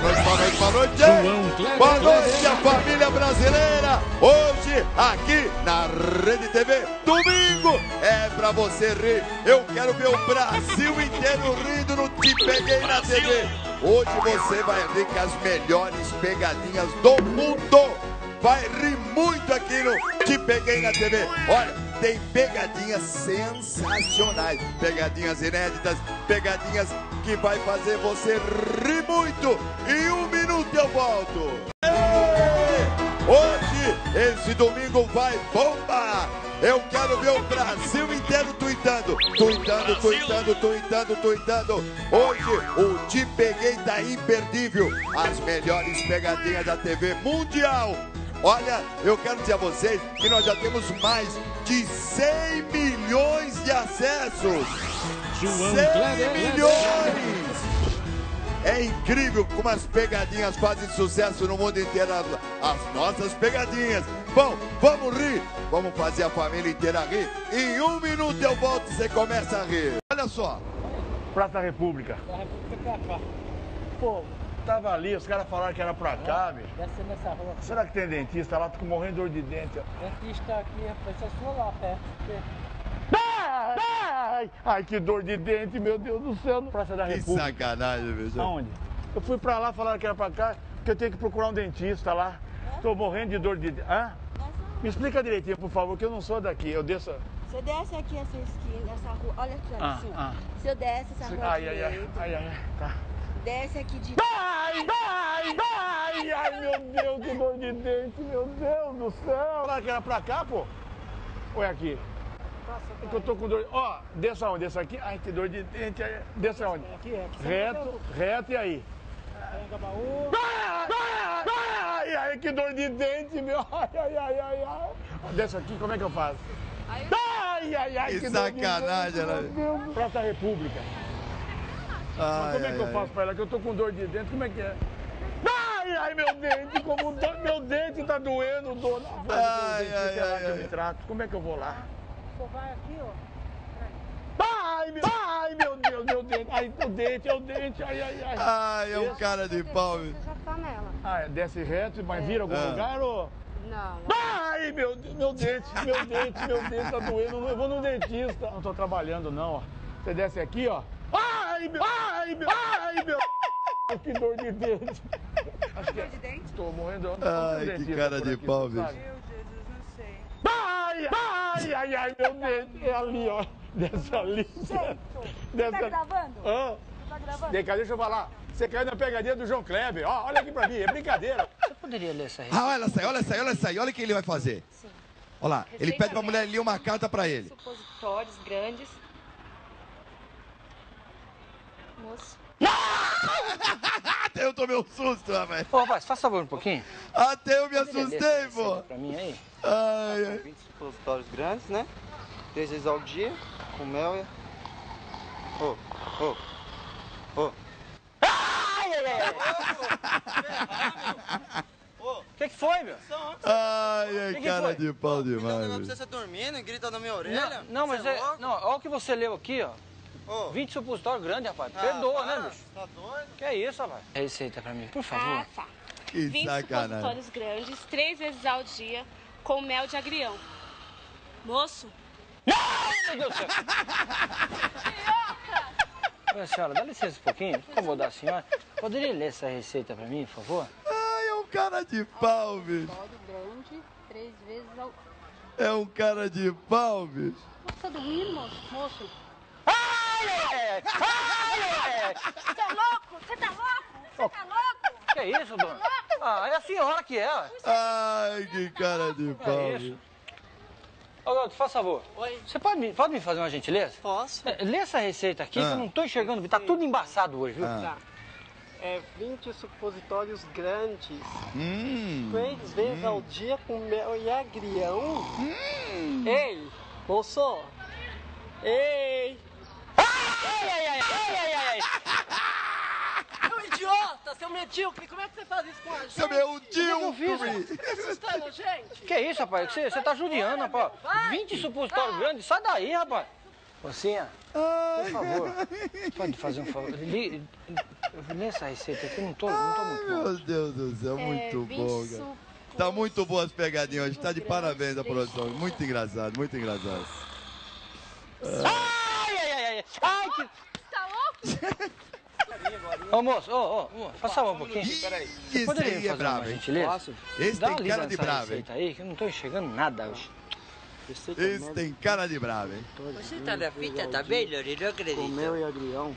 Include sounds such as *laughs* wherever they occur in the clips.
boa noite, boa noite, boa noite. Boa noite, a família brasileira. Hoje, aqui na Rede TV, domingo, é pra você rir. Eu quero ver o Brasil inteiro rindo no Te Peguei na TV. Hoje você vai rir com as melhores pegadinhas do mundo. Vai rir muito aqui no Te Peguei na TV. Olha, tem pegadinhas sensacionais, pegadinhas inéditas, pegadinhas que vai fazer você rir muito. Em um minuto eu volto. Hoje, esse domingo vai bombar. Eu quero ver o Brasil inteiro tweetando, tweetando, tweetando, tweetando, tweetando. Hoje, o Te Peguei tá imperdível. As melhores pegadinhas da TV mundial. Olha, eu quero dizer a vocês que nós já temos mais de 100 milhões de acessos. 100 milhões! É incrível como as pegadinhas fazem sucesso no mundo inteiro. As, as nossas pegadinhas. Bom, vamos rir. Vamos fazer a família inteira rir. Em um minuto eu volto e você começa a rir. Olha só. Praça da República. Da República pra cá. Pô, tava ali, os caras falaram que era pra cá, bicho. Deve ser nessa rua. Será que tem dentista lá? Tô morrendo de dor de dente. ó. Dentista aqui, rapaz, é sua lá perto. porque- Ai, ai, que dor de dente, meu Deus do céu. Praça da Que República. sacanagem, bicho. Aonde? Eu fui pra lá, falaram que era pra cá, que eu tenho que procurar um dentista lá. Tô morrendo de dor de dente. Hã? Me explica direitinho, por favor, que eu não sou daqui. Eu desço. Você desce aqui essa esquina, essa rua. Olha aqui, olha Ah, assim. ah. Se eu desce essa rua Ai, ai, ai, direita, ai, ai, ai. Tá. Desce aqui de. Ai, ai, ai, ai, meu Deus, que dor de dente, meu Deus do céu. Falaram que era pra cá, pô? Ou é aqui? É que eu tô com dor. Ó, desça onde? Desça aqui? Ai, que dor de dente. ai, Desça onde? Aqui é. Aqui Reto, reto e aí? Angabaú. Ai, ai, ai, que dor de dente, meu. Ai, ai, ai, ai, ai. Desce aqui, como é que eu faço? Ai, ai, ai, Que que, dor de sacanagem, dente, né? meu Deus. Praça República. Mas Ai, como é ai, que eu ai. faço pra ela? Que eu tô com dor de dente, como é que é? Ai, ai, meu dente, como do... meu dente tá doendo, dona. Vou Ai, dentista ai, lá ai, que eu ai. me trato. Como é que eu vou lá? Você vai aqui, ó. Ai, meu, ai, meu Deus, meu dente. Ai, o dente, é o dente, ai, ai, ai. Ai, é um cara de pau. Você já tá nela. Ah, desce reto, mas vira algum Ah. lugar ou... Não. Ai, meu, meu dente, meu dente, meu dente tá doendo. Eu vou no dentista. Não tô trabalhando, não, ó. Você desce aqui, ó. Ai, meu, ai, meu, ai, meu. *laughs* Que dor de dente. Acho que é... de dente? Tô morrendo. Ai, que cara de pau, bicho. Meu Jesus, não sei. Ai, ai, ai, ai, meu dente. É ali, ó. Desce ali. Desce Tá ali. gravando? Ah, Tá gravando? vem cá, deixa eu falar. Você caiu na pegadinha do João Kleber. Ó, olha aqui pra mim, é brincadeira. Você poderia ler essa receita? Ah, olha essa aí, olha essa aí, olha essa aí. Olha o que ele vai fazer. Olha lá, ele pede pra mulher ler uma carta pra ele. Supositórios grandes. Até *laughs* eu tomei um susto, rapaz. Ô, rapaz, faz favor um pouquinho. Até eu me assustei, pô. Pra mim aí. Ai, ai. 20 supositórios grandes, né? Três vezes ao dia, com mel e... Ô, ô, ô. O que, que foi, meu? Ai, ai, que cara foi? de pau demais, pra bicho. você dormindo e grita na minha orelha. Não, não mas é. louco? Não, olha o que você leu aqui, ó. Ô, 20 supositórios grandes, rapaz. ah, Perdoa, para, né, bicho? Tá doido? Que é isso, rapaz? Receita pra mim, por favor. Ah, tá. Que 20 sacanagem. supositórios grandes, três vezes ao dia, com mel de agrião. Moço, Meu Deus do céu. Ô, senhora, dá licença um pouquinho. Incomodar a senhora. Poderia ler essa receita pra mim, por favor? Ai, é um cara de pau, bicho. Supositório grande, três vezes ao. É um cara de pau, bicho. Você tá dormindo, moço? Moço. Ai, ai, ai, ai, ai, ai. Você tá louco? Você tá louco? Você tá louco? Que é isso, dona? Ah, é a senhora que é. Ai, que cara de Que pau, é isso? bicho. Ô, Gato, faz favor. Oi. Você pode me, pode me fazer uma gentileza? Posso? É, Lê essa receita aqui que Ah. eu não tô enxergando. Tá tudo embaçado hoje, viu? Ah. É 20 supositórios grandes, Hum. três vezes ao dia com mel e agrião. Ei, moço! Ei! Ai, ai, ai, ai, ai, ai. Seu idiota, seu medíocre, como é que você faz isso com a gente? Seu tio, fiz? Assustando a gente? Que isso, rapaz? Você, você tá judiando, rapaz. 20 supositórios grandes, sai daí, rapaz. Mocinha, por favor, pode fazer um favor? Li, lê essa receita aqui, eu não tô, não tô muito bom. Meu Deus do céu, É, muito vinte bom, cara. Tá muito boas as pegadinhas hoje. Tá de parabéns a produção. Muito engraçado, muito engraçado. Ai, ai, ai, ai, ai, que... Tá louco? Ô, moço, ô, ô, ô, favor um pouquinho. Ih, Você esse poderia aí é fazer bravo, uma hein? gentileza? Esse Dá tem cara de bravo, hein? aí, que eu não tô enxergando nada hoje. Esse tem cara de bravo, hein? Você tá na fita, tá bem, Lori? Não acredito. mel e agrião.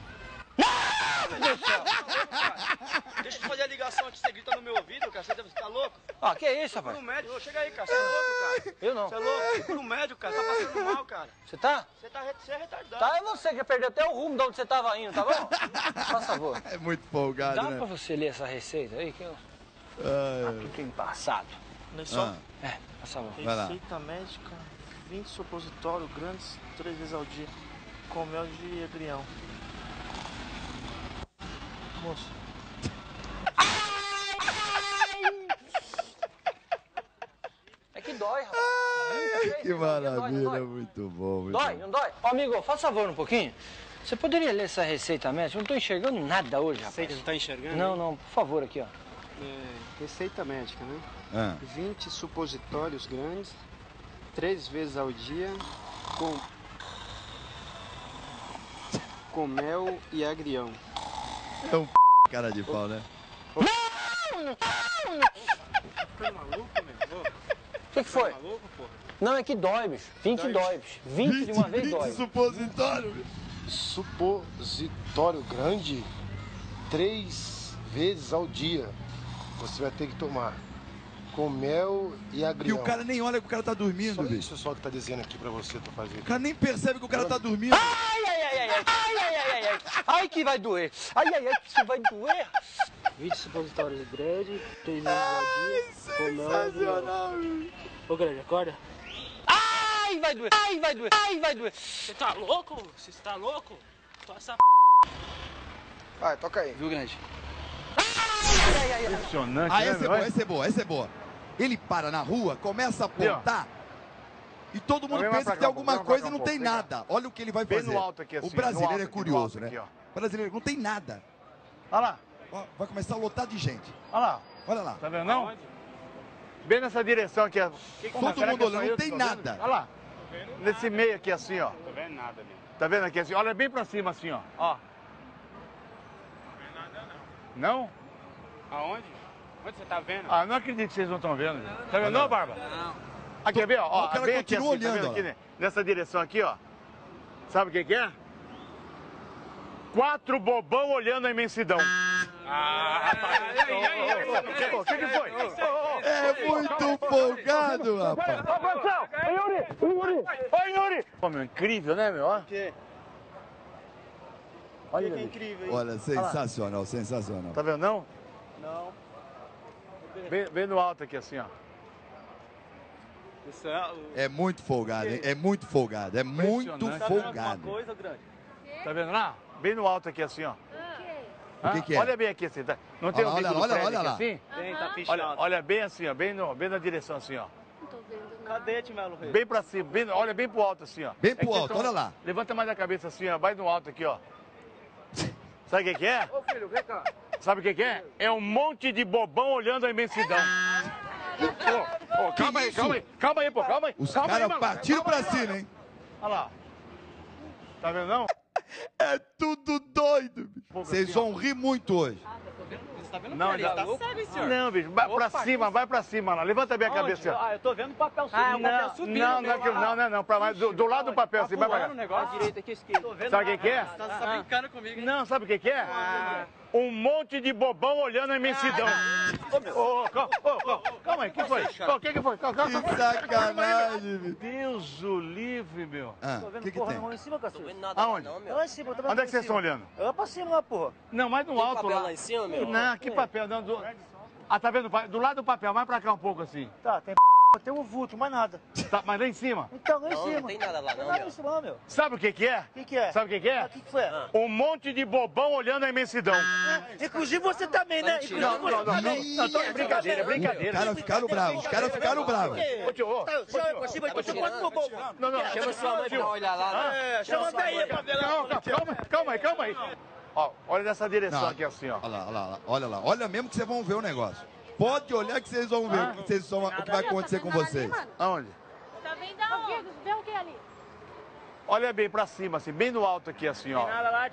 Deixa eu fazer a ligação de você grita no meu ouvido, cara. Você tá louco? Ah, que isso, Procura rapaz? um médico. Chega aí, cara. Você é louco, cara. Eu não. Você é louco? Procura um médico, cara. Você tá passando mal, cara. Você tá? Você, tá, você é retardado. Tá, é você que perdeu até o rumo de onde você tava indo, tá bom? Faz favor. É muito folgado, Dá né? pra você ler essa receita aí que eu Ai, fico embaçado. Olha só. ah, É, faz favor. Receita médica, 20 supositórios grandes, três vezes ao dia, com mel de agrião. Moço. É que dói, rapaz. ai, que maravilha, Dói, não dói? muito bom. Muito Dói, bom. não dói? Ó, amigo, faz favor um pouquinho. Você poderia ler essa receita médica? Eu não tô enxergando nada hoje, rapaz. Você não tá enxergando? Não, não, por favor, aqui, ó. É, receita médica, né? Ah, 20 supositórios grandes, três vezes ao dia, com, com mel e agrião. É um cara de pau, né? O que, que foi? Não, é que dói, bicho. 20 dói, bicho. 20 de uma vez 20 dói. supositório. supositório grande três vezes ao dia. Você vai ter que tomar com mel e E agrião. o cara nem olha que o cara tá dormindo, Só isso só que tá dizendo aqui pra você pra fazer. O cara nem percebe que o cara tá dormindo. Ai, ai, ai, ai, ai, ai, ai, ai, ai, ai, que vai doer. Ai, ai, ai, que isso vai doer. 20 supositórios grandes, três vezes ao dia, com mel e agrião. Sensacional. Ô, grande, acorda. Ai, vai doer. Ai, vai doer. Ai, vai doer. Você tá louco? Você tá louco? Passa Vai, toca aí. Viu, grande? Impressionante, Ah, né, essa é boa, essa é boa, essa é boa. Ele para na rua, começa a apontar e todo mundo pensa que tem um alguma coisa e não um tem nada. Olha o que ele vai Bem fazer. no alto aqui, assim, o brasileiro alto é curioso, né? aqui, ó. O brasileiro não tem nada. Olha lá, Ó, vai começar a lotar de gente. olha lá. Olha lá. Tá vendo não? Bem nessa direção aqui. ó. Todo mundo olhando, não tem nada. vendo? Olha lá. Nesse meio aqui assim, ó. Tô vendo nada ali. Tá vendo aqui assim? Olha bem pra cima assim, ó. Ó. Não? Aonde? Onde você tá vendo? Ah, não acredito que vocês não estão vendo. Tá vendo não, Barba? Não. Aqui, quer ver, ó? O cara bem aqui assim, continua tá vendo olhando, aqui, né? Nessa direção aqui, ó. Sabe o que que é? Quatro bobão olhando a imensidão. Ah, rapaz. O que que foi? É muito folgado, rapaz. Ô, produção! Ô, Yuri! Yuri! Ô, Yuri! Pô, meu, incrível, né, meu? Ó. quê? Olha Que é incrível, hein? Olha, sensacional, sensacional. Tá vendo, não? Não. Bem, bem no alto aqui, assim, ó. Isso é... o- É muito folgado, hein? É muito folgado, é muito. Tá folgado. coisa, grande? Tá vendo lá? Bem no alto aqui, assim, ó. O que que é? Olha bem aqui, assim. Tá? Não tem Olha um olha olha aqui, lá. assim? Tem, tá Olha, olha bem assim, ó. Bem, no, bem na direção, assim, ó. Não tô vendo nada. Cadê, Timelo Rei? Bem pra cima, bem, olha bem pro alto, assim, ó. Bem É pro alto, tão- olha lá. Levanta mais a cabeça assim, ó. Vai no alto aqui, ó. *laughs* Sabe o que que é? Ô, filho, vem cá. Sabe o que que é? É um monte de bobão olhando a imensidão. Ô, ô, calma aí, calma aí. Calma aí, pô, calma aí. Os caras partiram pra cima, hein? Olha lá. Tá vendo, não? É tudo doido, bicho. Vocês vão rir muito hoje. Tá vendo, Não, cara? ainda- Tá sério, senhor? Não, bicho, vai pra Opa, cima, vai pra cima lá. Levanta bem a cabeça. Ah, eu tô vendo o papel subindo. Ah, o papel Não, subindo. não, não, é que- não, não, não, pra mais, do, do lado do papel, assim, vai pra o cá. direita aqui, esquerda. Sabe o que que é? Você tá, tá brincando comigo, hein? Não, sabe o que que é? Um monte de bobão olhando a imensidão. Ô, calma, ô, calma, calma aí, o que foi? O que que foi? Calma, calma, Que calma. sacanagem, bicho. Deus o livre, meu. Ah, Tô vendo que que porra tem? nenhuma em cima, cacete. Aonde? Lá em cima, tô vendo Onde é que vocês estão olhando? Lá pra cima, lá, porra. Não, mais no alto lá. em cima, meu? Não, que papel, não. Do... Ah, tá vendo? Do lado do papel, mais pra cá um pouco assim. Tá, tem Tem um vulto, mais nada. Tá, mas lá em cima? Então, lá em Não, cima. não tem nada lá, não, Lá meu. em cima, meu. Sabe o que que é? O que que é? Sabe o que que é? O que que foi? Um monte de bobão olhando a imensidão. Inclusive você também, né? Inclusive Não, você não, não, também. não, tô- é brincadeira, é Os brincadeira. caras ficaram bravos, os caras ficaram bravos. Ô, tio, ô, Tá. Não, não, Chama sua mãe pra olhar lá. né? É, chama até aí pra ver lá. Calma, calma, calma aí, calma aí. Ó, olha nessa direção Não, aqui assim, ó. Olha lá, olha lá, olha lá. Olha mesmo que vocês vão ver o negócio. Pode olhar que vocês vão ver o que, vocês vão- o que vai acontecer com vocês. Aonde? Tá vendo aonde? Vê o que ali? Olha bem pra cima, assim, bem no alto aqui, assim, ó.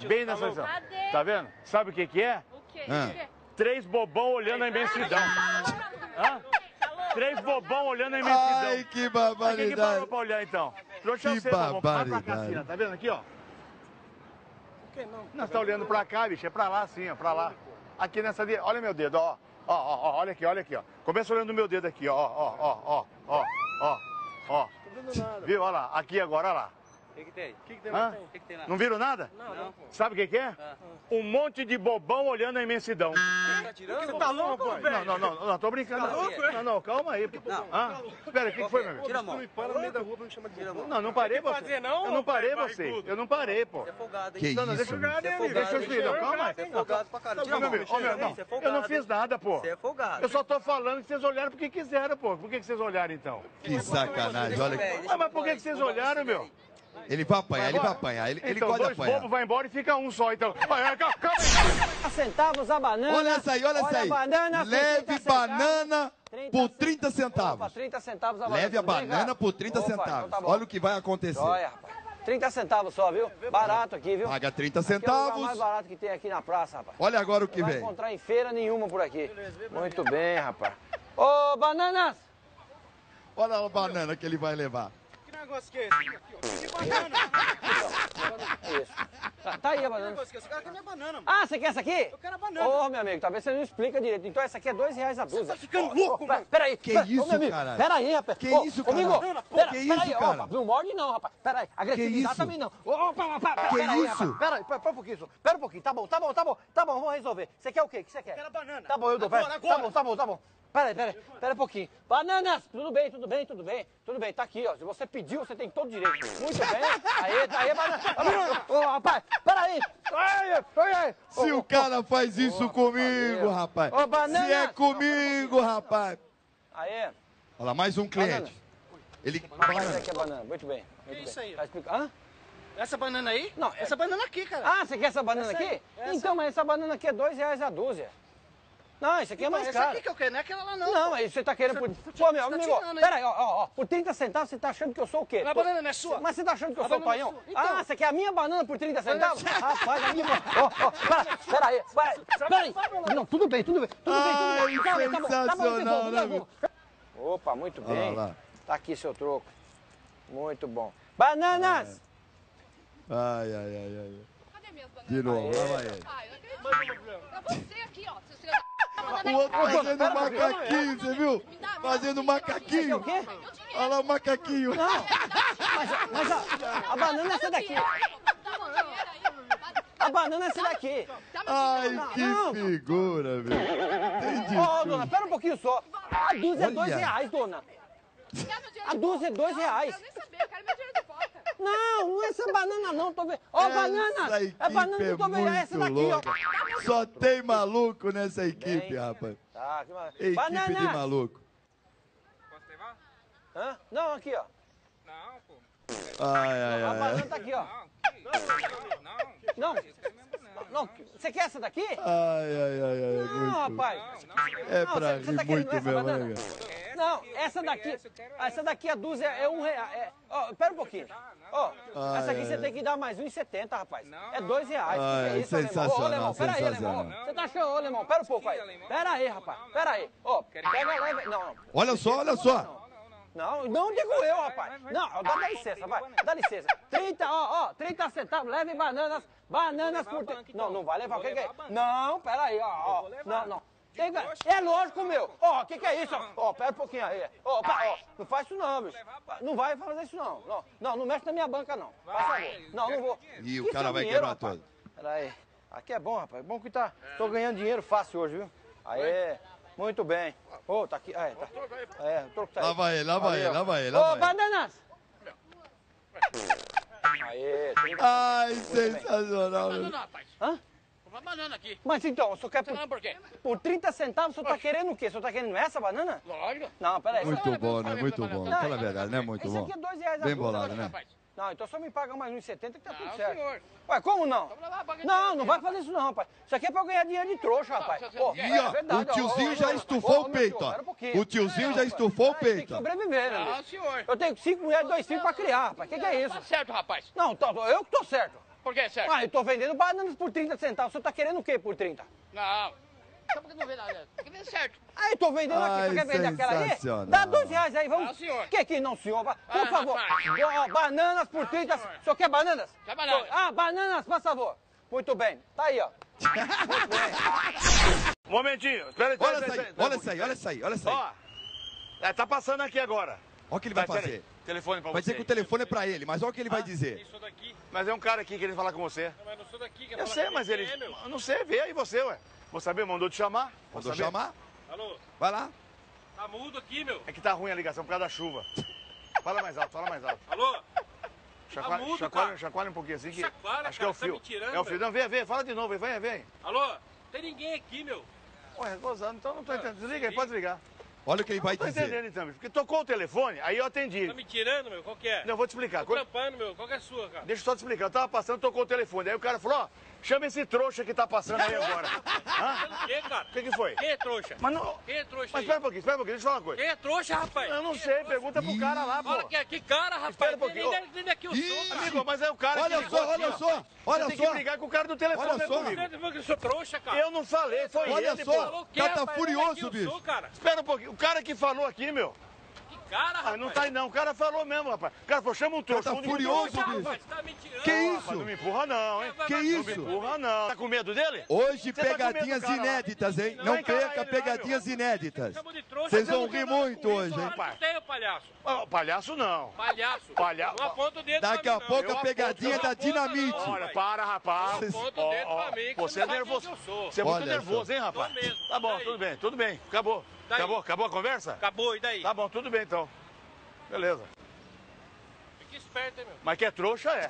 Bem nessa direção. Cadê? Tá vendo? Sabe o que que é? O quê? Ah. O quê? Três bobão olhando a imensidão. Hã? Três bobão olhando a imensidão. Ai, que Mas quem que parou barbaridade. pra olhar então? Trouxa Que você. Vai pra cá, barbaridade. assim. Tá vendo aqui, ó? Não, você tá olhando pra cá, bicho. É pra lá, assim, ó. Pra lá. Aqui nessa... Olha meu dedo, ó. Ó, ó, ó. Olha aqui, olha aqui, ó. Começa olhando o meu dedo aqui, ó. Ó, ó, ó, ó. Ó, ó. Viu? Olha lá. Aqui agora, olha lá. O que que tem? O que, que tem Hã? que que tem lá? Não viram nada? Não. Sabe o que que é? Um monte de bobão olhando a imensidão. Tá tirando? Você tá louco, Não, não, não, não, tô brincando. Tá louco, é? Não, não, calma aí. Não. Hã? Espera, o que, que foi, meu amigo? Tira a mão. Para no meio da rua pra me chamar de Tira a mão. Não, não parei você. fazer, não, Eu não parei você. Eu não parei, pô. Você é folgado, hein? Que Não, não, deixa isso, eu é Deixa folgado, explicar, hein? calma aí. Você é folgado pra caralho. Tira a mão. não, é eu não fiz nada, pô. Você é folgado. Eu só tô falando que vocês olharam porque quiseram, pô. Por que vocês olharam, então? Que sacanagem, olha. aqui. Ah, mas por que vocês olharam, meu? Ele vai apanhar, ele vai apanhar, ele, ele Então, gosta de apanhar. bobos vai embora e fica um só, então. Olha, calma, calma aí. centavos a banana. Olha essa aí, olha essa aí. a banana por 30 Leve centavos. banana 30 por 30 Opa, centavos. 30 centavos a banana. Leve a banana por 30 Opa, então centavos. tá bom. Olha o que vai acontecer. Joia, rapaz. 30 centavos só, viu? Barato aqui, viu? Paga 30 Aqui é o lugar mais centavos. barato que tem aqui na praça, rapaz. Olha agora o que Não vai vem. encontrar em feira nenhuma por aqui. Muito bem, rapaz. Ô, bananas! Olha a banana que ele vai levar. Que negócio que é esse? Aqui, ó. Que banana? Isso. Tá, tá aí a Que banana. negócio que é esse? Eu quero a minha banana, mano. Ah, você quer essa aqui? Eu quero a banana. Ô, meu amigo, talvez você não explica direito. Então essa aqui é dois reais a dúzia. tá ficando louco, mano. Peraí. Que pera- isso, ô, meu amigo, caralho? Peraí, rapaz. Que isso, ô, amigo, caralho? pera- Que peraí, cara? rapaz, não morde não, rapaz. Peraí, agressividade também não. Opa, opa, Que peraí, isso? rapaz. Peraí, pera, pera um pouquinho, pera um pouquinho. Tá bom, tá bom, tá bom. Tá bom, vamos resolver. Você quer o quê? O que você quer? Quero a banana. Tá bom, eu dou. Agora, pera. agora. Tá bom, tá bom, tá bom. Peraí, peraí, pera um pouquinho. Bananas, tudo bem, tudo bem, tudo bem, tudo bem, tá aqui, ó. Se você pediu, você tem todo o direito. Muito bem. Aí, tá aí, banana. Ô, rapaz, peraí. Ai, ai, ai. Se o cara faz isso comigo, rapaz. Ô, banana. Se é comigo, rapaz. Aí, Olha lá, mais um cliente. Ele. Mas aqui é banana, muito bem. Muito Que isso aí? Tá explicando? Hã? Essa banana aí? Não, Essa banana aqui, cara. Ah, você quer essa banana Essa aqui? essa. Então, mas essa banana aqui é dois reais a dúzia. Não, isso aqui é mais essa caro. aqui que eu quero, não é aquela lá não. Não, aí você tá querendo por... Pô, meu você tá amigo, tirando, peraí, ó, ó, ó, por 30 centavos você tá achando que eu sou o quê? A Tô- banana não é sua? Mas você tá achando que eu A sou o banana é paião? sua. Então. Ah, você quer a minha banana por 30 Banana centavos? *laughs* é. Rapaz, a minha... Ó, ó, pera- peraí, peraí, peraí. Não, tudo bem, tudo bem, tudo bem, tudo bem. Ai, Tá bem, tá bom, tá bom, sensacional, né. Opa, muito Olha bem. lá. Tá aqui seu troco. Muito bom. Bananas! Ai, ai, ai, ai. Cadê minhas bananas? De novo, lá vai ele. É você aqui, ó. O outro fazendo macaquinho, você viu? Fazendo macaquinho. O quê? Olha lá o macaquinho. Não, mas, mas a, a banana é essa daqui. A banana é essa daqui. Ai, que figura, velho. Entendi. Ô, dona, pera um pouquinho só. A dúzia é dois reais, dona. A dúzia é dois reais. Eu nem sabia, eu quero meu dinheiro. Não, não é essa banana não, tô vendo. Ó, Essa banana! É banana que eu tô vendo, é essa muito daqui, ó. louca. Só tem maluco nessa equipe, Tem. rapaz. Tá, que maravilha. Equipe de Banana! maluco. Posso levar? Hã? Não, aqui, ó. Não, pô. Ai, ai, A ai. banana tá aqui, ó. Não, Não, não, você quer essa daqui? Ai, ai, ai, ai. Não, Muito. rapaz. É Não, pra você- você rir tá querendo muito essa mesmo, banana? Não, essa daqui, essa daqui a dúzia é um real. É, ó, pera um pouquinho. Ó, essa aqui Ai, você ai. tem que dar mais 1,70, rapaz. É dois reais. Ai, que é isso, alemão? Ô, sensacional, alemão, pera aí, alemão. sensacional. Você tá achando, ô, alemão, pera um pouco aí. Pera aí, rapaz, pera aí. Ó, pega, leva, não, não. Olha só, olha só. Não, não digo eu, rapaz. Não, dá, dá licença, vai. Dá licença. 30, ó, ó, 30 centavos, leve bananas, bananas por... Não, não vai levar, o que que é? Não, pera aí, ó, ó. Não, não. Tem É lógico, meu. Ó, o que que é isso? ó? Ó, pera um pouquinho aí. Ó, ó, não faz isso não, bicho. Não vai fazer isso não. Não, não, não mexe na minha banca não. Faz favor. Não, não vou. Ih, o Que cara vai dinheiro, quebrar todo. Pera aí. Aqui é bom, rapaz. Bom que tá. Tô ganhando dinheiro fácil hoje, viu? Aê. Muito bem. Ô, tá aqui. É, tá. É, o troco tá aí. Lá vai ele, lá vai ele, lá vai ele, Ô, vai bananas! Aê, Ai, sensacional. rapaz. Hã? Comprar banana aqui. Mas então, o senhor quer por, por quê? por 30 centavos, o senhor tá querendo o quê? O senhor tá querendo essa banana? Lógico. Não, peraí. Muito bom, né? Muito bom. Não, Fala a verdade, né? Muito Isso bom. aqui é dois reais a Bem bolado, né? Rapaz. Não, então só me paga mais uns 70 que tá tudo Não, certo. senhor. Ué, como não? Baguete Não, não vai fazer isso não, rapaz. Isso aqui é pra ganhar dinheiro de trouxa, rapaz. Pô, é E ó, verdade, o tiozinho ó, já ó, estufou ó, o peito, ó. um. O tiozinho já estufou o rapaz. Tem que peito, ó. sobreviver, né? Não, senhor. Eu tenho cinco mulheres, dois filhos pra criar, rapaz. O que, que é Tá isso? certo, rapaz. Não, tô- eu que tô certo. Por que é certo? Ah, eu tô vendendo bananas por 30 centavos. O senhor tá querendo o quê por 30? Não. Só porque não vê nada. Tem que ver certo. Aí, tô vendendo aqui, você quer vender aquela aí? sensacional. Dá dois reais aí, vamos. Não, senhor. Que que não, senhor? Por Ah, favor. bananas por 30. senhor. O senhor quer bananas? Quer bananas. Ah, bananas, por favor. Muito bem. Tá aí, ó. *laughs* Momentinho, espera aí. Olha olha essa aí, olha essa aí, olha essa aí. Ó, é, tá passando aqui agora. Olha o que ele vai aí. fazer. Telefone pra Vai dizer que o telefone é pra ele, mas olha o que ele vai dizer. Sou daqui. Mas é um cara aqui querendo falar com você. Mas não sou daqui. Quer Eu falar sei, mas ele... É, não sei, vê aí você, ué. Vou saber, mandou te chamar. Vou Mandou saber. chamar? Alô? Vai lá. Tá mudo aqui, meu. É que tá ruim a ligação por causa da chuva. *laughs* Fala mais alto, fala mais alto. Alô? Chacoalha, Tá mudo, chacoalha, cara. chacoalha um pouquinho assim que. Chacoalha, acho que é o cara, tá fio. me tirando, é o fio. Não, vem, vem, fala de novo, vem, vem. Alô? Tem ninguém aqui, meu. Ué, gozando, então não tô entendendo. Desliga aí, pode ligar. Olha o que ele vai Não tô dizer. entendendo então, porque tocou o telefone, aí eu atendi. Tá me tirando, meu? Qual que é? Não, eu vou te explicar. Tô trampando, meu. Qual que é a sua, cara? Deixa eu só te explicar. Eu tava passando, tocou o telefone. Aí o cara falou, ó, chama esse trouxa que tá passando aí agora. *laughs* Hã? O que, cara? O que que foi? Quem é trouxa? Mas não... Quem é trouxa Mas aí? espera um pouquinho, espera um pouquinho, deixa eu falar uma coisa. Quem é trouxa, rapaz? Eu não Quem é sei, trouxa? pergunta pro cara lá, Fala pô. que, que cara, rapaz. Espera um pouquinho, Nem, nem, nem daqui eu sou, cara. Amigo, mas é o cara Olha que só, aqui, olha ó. só, olha Você tem só. que brigar com o cara do telefone, Olha é só. comigo. Que eu sou trouxa, cara. Eu não falei, foi Olha ele, só. pô. Falou o quê, cara tá rapaz? furioso, bicho. sou, cara. Espera um pouquinho. O cara que falou aqui, meu. Cara, Ah, rapaz. não tá aí não. O cara falou mesmo, rapaz. O cara falou, chama um trouxa. tá um furioso, bicho. rapaz. Tá me tirando. Que isso? rapaz, Não me empurra não, hein? Que vai, Não me isso? empurra não. Tá com medo dele? Hoje, Você tá pegadinhas cara lá? inéditas, hein? Não Não perca ele pegadinhas inéditas. De trouxa. Vocês vão não rir muito isso, hoje, hein? rapaz. Não tenho, palhaço. Ó, palhaço não. Palhaço. Palha- Não aponta o dedo Daqui a pouco não. a pegadinha Não da dinamite. não, Olha, para, rapaz. Não aponta o dedo pra mim, Você é não nervoso. Você é muito nervoso, hein, rapaz? Tá bom, Daí. tudo bem, tudo bem. Acabou. Daí. Acabou, acabou a conversa? Acabou, e daí? Tá bom, tudo bem então. Beleza. Fica esperto, hein, meu. Mas que é trouxa, é.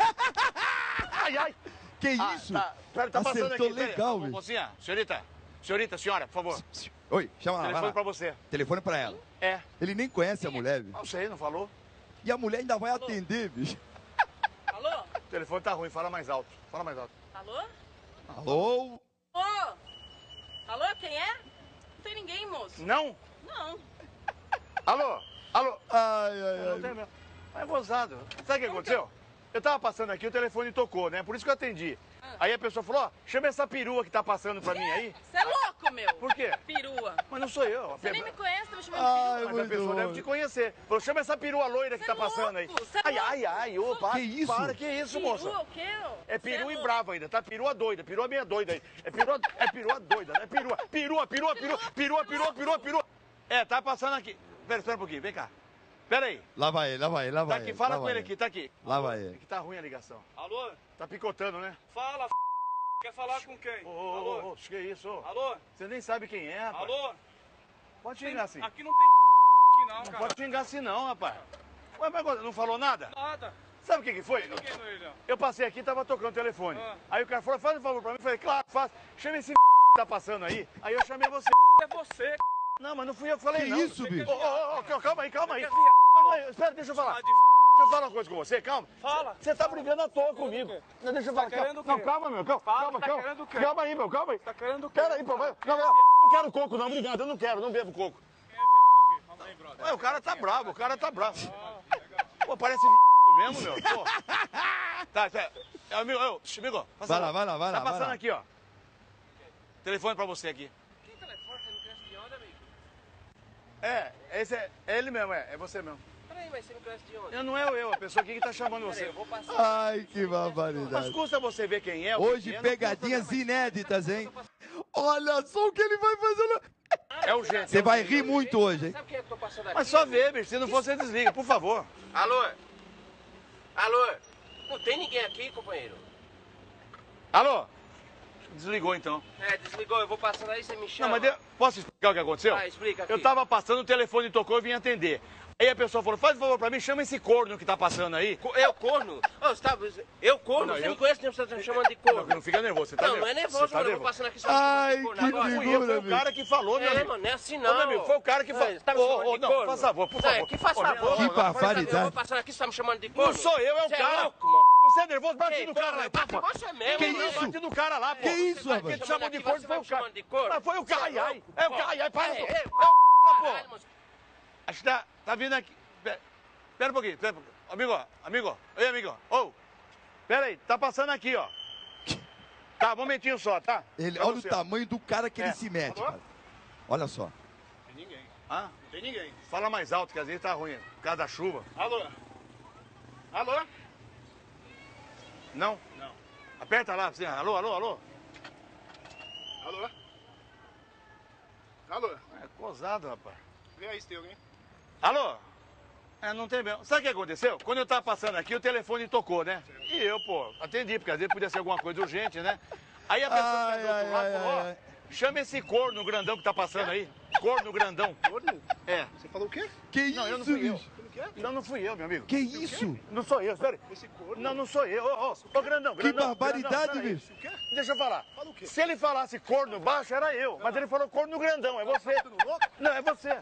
*laughs* Ai, ai. Que Ah, isso? tá, pera, tá passando aqui. legal, bicho. Mocinha, senhorita, senhorita, senhora, por favor. Oi, chama lá, Telefone pra você. Telefone pra ela. É. Ele nem conhece a mulher, bicho. Não sei, não falou. E a mulher ainda vai atender, bicho. Alô? O telefone tá ruim, fala mais alto. Fala mais alto. Alô? Alô? Ô! Alô, quem é? Não tem ninguém, moço. Não? Não. Alô? Alô? Ai, ai, Não ai. tem mesmo. Mas é gozado. Sabe o que aconteceu? Eu tava passando aqui, o telefone tocou, né? Por isso que eu atendi. Aí a pessoa falou, ó, chama essa perua que tá passando pra mim aí. Você é louco, meu. Por quê? Perua. Mas não sou eu. Você pe- nem me conhece, tá me chamando de perua. Mas a pessoa deve te conhecer. Falou, chama essa perua loira que tá é passando aí. louco, é Ai, louco. ai, ai, ô, para. Que isso? Para, que isso, moça? Perua o quê? É perua e louco. brava ainda, tá? Perua doida, perua meia doida aí. É perua, é perua doida, né? Perua, perua, perua, perua, perua, perua, perua, perua. É, tá passando aqui. Pera, espera um pouquinho, vem cá. Pera aí. Lá vai ele, lá vai ele, lá Tá vai aqui, ele, fala com ele aqui, tá aqui. Lá vai É ele. que tá ruim a ligação. Alô? Tá picotando, né? Fala, f... Quer falar com quem? Ô, ô, Alô? ô, ô, que isso, ô. Alô? Você nem sabe quem é, rapaz. Alô? Pode xingar assim. Aqui não tem aqui não, Não cara. pode xingar assim não, rapaz. Ué, mas não falou nada? Nada. Sabe o que que foi? Orelhão. Eu passei aqui e tava tocando o telefone. Ah. Aí o cara falou, faz um favor pra mim. Eu falei, claro, faz. Chama esse *laughs* que tá passando aí. Aí eu chamei você. É você, Não, mas não fui eu que falei Que não. isso, bicho? Ô, ô, ô, calma aí, calma aí. que é espera, deixa eu falar. De Deixa eu falar uma coisa com você, calma. Fala. Você tá brigando à toa comigo. Não, deixa eu falar. querendo o Não, calma, meu. Calma, Fala, calma, tá calma. querendo o quê? Calma aí, meu, calma aí. Tá querendo o quê? Pera aí, pô. Não, não, não quero coco, não. Obrigado, eu não quero. Não bebo coco. Calma aí, brother. Ué, o cara tá bravo, o cara tá bravo. Pô, parece *laughs* mesmo, meu. Pô. Tá, tá. É, amigo, eu, amigo, passa Vai lá, vai lá, vai lá, Tá passando lá. aqui, ó. Telefone pra você aqui. Que telefone? Você não conhece de onde, amigo? É, esse é, é ele mesmo, é, é você mesmo. Peraí, mas você não conhece de onde? Eu não é eu, a pessoa aqui que tá chamando você. eu vou passar. Ai, que Mas barbaridade. custa você ver quem é. o que Hoje, que é, pegadinhas inéditas, hein? Olha só o que ele vai fazer. lá. mas- É urgente. Você vai rir muito hoje, hein? Sabe quem eu tô passando aqui? Mas só vê, bicho. Se não for, você desliga, por favor. Alô? Alô? Não tem ninguém aqui, companheiro. Alô? Desligou então. É, desligou, eu vou passando aí, você me chama. Não, mas de- posso explicar o que aconteceu? Ah, explica aqui. Eu tava passando, o telefone tocou, eu vim atender. Aí a pessoa falou, faz um favor pra mim, chama esse corno que tá passando aí. Eu corno? Ô, você tá... Eu corno? Não, você eu- não conhece nem você tá me chamando de corno. Não, não fica nervoso, você tá Não, não nervoso. é nervoso, Você tá mano. Eu nervoso. vou passando aqui só me chamando de corno agora. Fui eu, foi o cara que falou, meu É, amigo. mano, não é assim Ô, não. meu amigo, foi o cara que É, falou. você tá me Ô, chamando ô, de não, corno? faz favor, por É, favor. que faz Ô, meu, favor. não, Que não, faz barbaridade. Eu vou passando aqui, você tá me chamando de corno? Não sou eu, é o Você cara. É louco, mano. Você é nervoso, bate Ei, no cara lá. bate pô. você mesmo, Que mano. isso? Bate no cara lá, pô. Que isso, Quem rapaz? te chamou de corno você foi o cara. me chamando de corno? Mas foi o é cara, ai, ai. É o cara, ai, para, É, pô. é, É o cara, pô. Acho que tá, tá vindo aqui. Pe- Pera um pouquinho, pera um pouquinho. Amigo, amigo. Oi, amigo. Ô, pera aí, tá passando aqui, ó. Tá, um momentinho só, tá? Ele, olha o você. tamanho do cara que É. ele se mete, cara. Olha só. Tem ninguém. Hã? Não tem ninguém. Fala mais alto, que às vezes tá ruim, por causa da chuva. Alô? Alô? Não? Não. Aperta lá, assim, alô, alô, alô? Alô? Alô? É gozado, rapaz. Vê aí se tem alguém. Alô? É, não tem mesmo. Sabe o que aconteceu? Quando eu tava passando aqui, o telefone tocou, né? E eu, pô, atendi, porque às vezes podia ser alguma coisa urgente, né? Aí a pessoa que tá do outro Ai, lado ai, falou, ó, ai, chama esse corno grandão que tá passando aí. Corno grandão. Corno? É. Você falou o quê? Que Não, eu não isso, fui eu. Não, não fui eu, meu amigo. Que isso? Não sou eu, sério. Esse corno? Não, não sou eu. Ô, ô, ô, grandão, Que grandão. barbaridade, grandão, peraí. bicho. Deixa eu falar. Fala o quê? Se ele falasse corno baixo, era eu. Mas ele falou corno grandão, é você. Tá? Não, é você.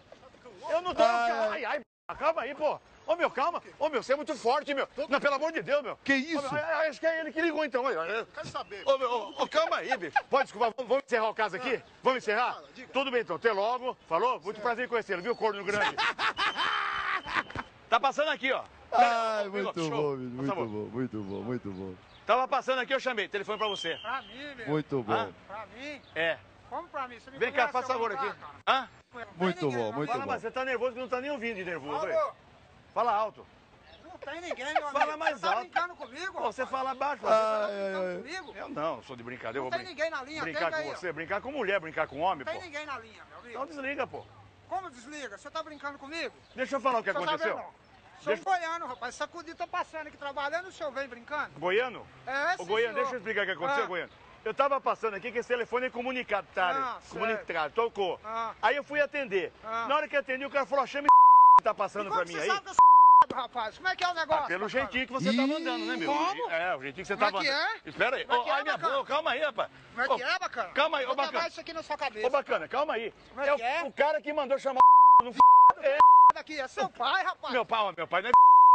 Eu não tô. Ai, Ai, ai, calma aí, pô. Ô, meu, calma. Ô, meu, você é muito forte, meu. Não, pelo amor de Deus, meu. Que Ô, isso? meu, ai, ai, acho que é ele que ligou, então. Olha, Quero saber. Ô, meu, ô, ô, calma aí, bicho. Pode desculpar, vamos, vamos encerrar o caso aqui? Vamos encerrar? Fala. Tudo bem, então. Até logo. Falou? Muito prazer em conhecê-lo, viu, corno grande? *laughs* tá passando aqui, ó. Ai, muito show. bom, Muito favor. bom, muito bom, muito bom. Tava passando aqui, eu chamei. Telefone pra você. Pra mim, meu. Muito bom. Hã? Pra mim? É. Como pra mim? Você me Vem cá, faz favor aqui. Hã? Não Muito bom, não. muito Fala, bom. mas você tá nervoso que não tá nem ouvindo de nervoso. Alô? Fala alto. Não tem ninguém, meu Fala amigo. mais Você tá alto. brincando comigo? Pô, você fala baixo. Ai, você ai, Tá comigo? Eu não, não sou de brincadeira. Eu Não vou tem brin- ninguém na linha, brincar com aí, ó. você. Brincar com mulher, brincar com homem, Não pô. tem ninguém na linha, meu amigo. Então desliga, pô. Como desliga? Você tá brincando comigo? Deixa eu falar o que aconteceu. não. Sou Deixa- goiano, rapaz. Sacudi, tô passando aqui trabalhando, o senhor vem brincando? Goiano? É, Ô, sim, Goiano, senhor. deixa eu explicar o que aconteceu, Ah. Goiano. Eu tava passando aqui que esse telefone é comunicatário. Ah, certo. comunicatário, tocou. Ah. Aí eu fui atender. Ah. Na hora que atendi, o cara falou, chama que *laughs* tá passando pra mim aí. sabe eu *laughs* rapaz? Como é que é o negócio? Ah, pelo bacana? jeitinho que você tava andando, né, meu? Como? É, o jeitinho que você Como é tava que andando. é? Espera aí. Como é que é, ai, minha bacana? boca, calma aí, rapaz. Como é que é, bacana? Calma aí, ô, Vou bacana. isso aqui na sua cabeça. Ô, bacana, calma aí. Como é É que é? o, o cara que mandou chamar *laughs* no Daqui, é seu pai, rapaz. Meu pai, meu pai não é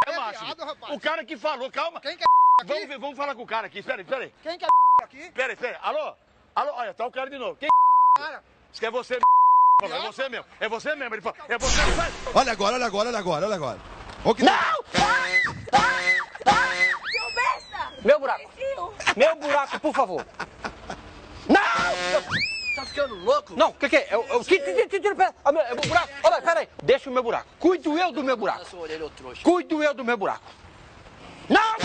é É macho. viado, rapaz. O cara que falou, calma. Quem que é Vamos, ver- vamos falar com o cara aqui, espera aí, espera aí. Quem que é aqui? Espera aí, espera aí. Alô? Alô, olha, tá o cara de novo. Quem Cara, Diz que é você É você mesmo, é você mesmo. Ele falou, é você sai. Olha agora, olha agora, olha agora, olha agora. Ô, que Não! Seu besta! Meu buraco. Meu buraco, por favor. Não! Tá ficando louco? Não, o que, que é? Eu, eu, tira, tira, tira, pera, ah, meu, é o buraco. Olha, pera aí. Deixa o meu buraco. Cuido eu do meu buraco. Trouxa. Cuido eu do meu buraco. Não!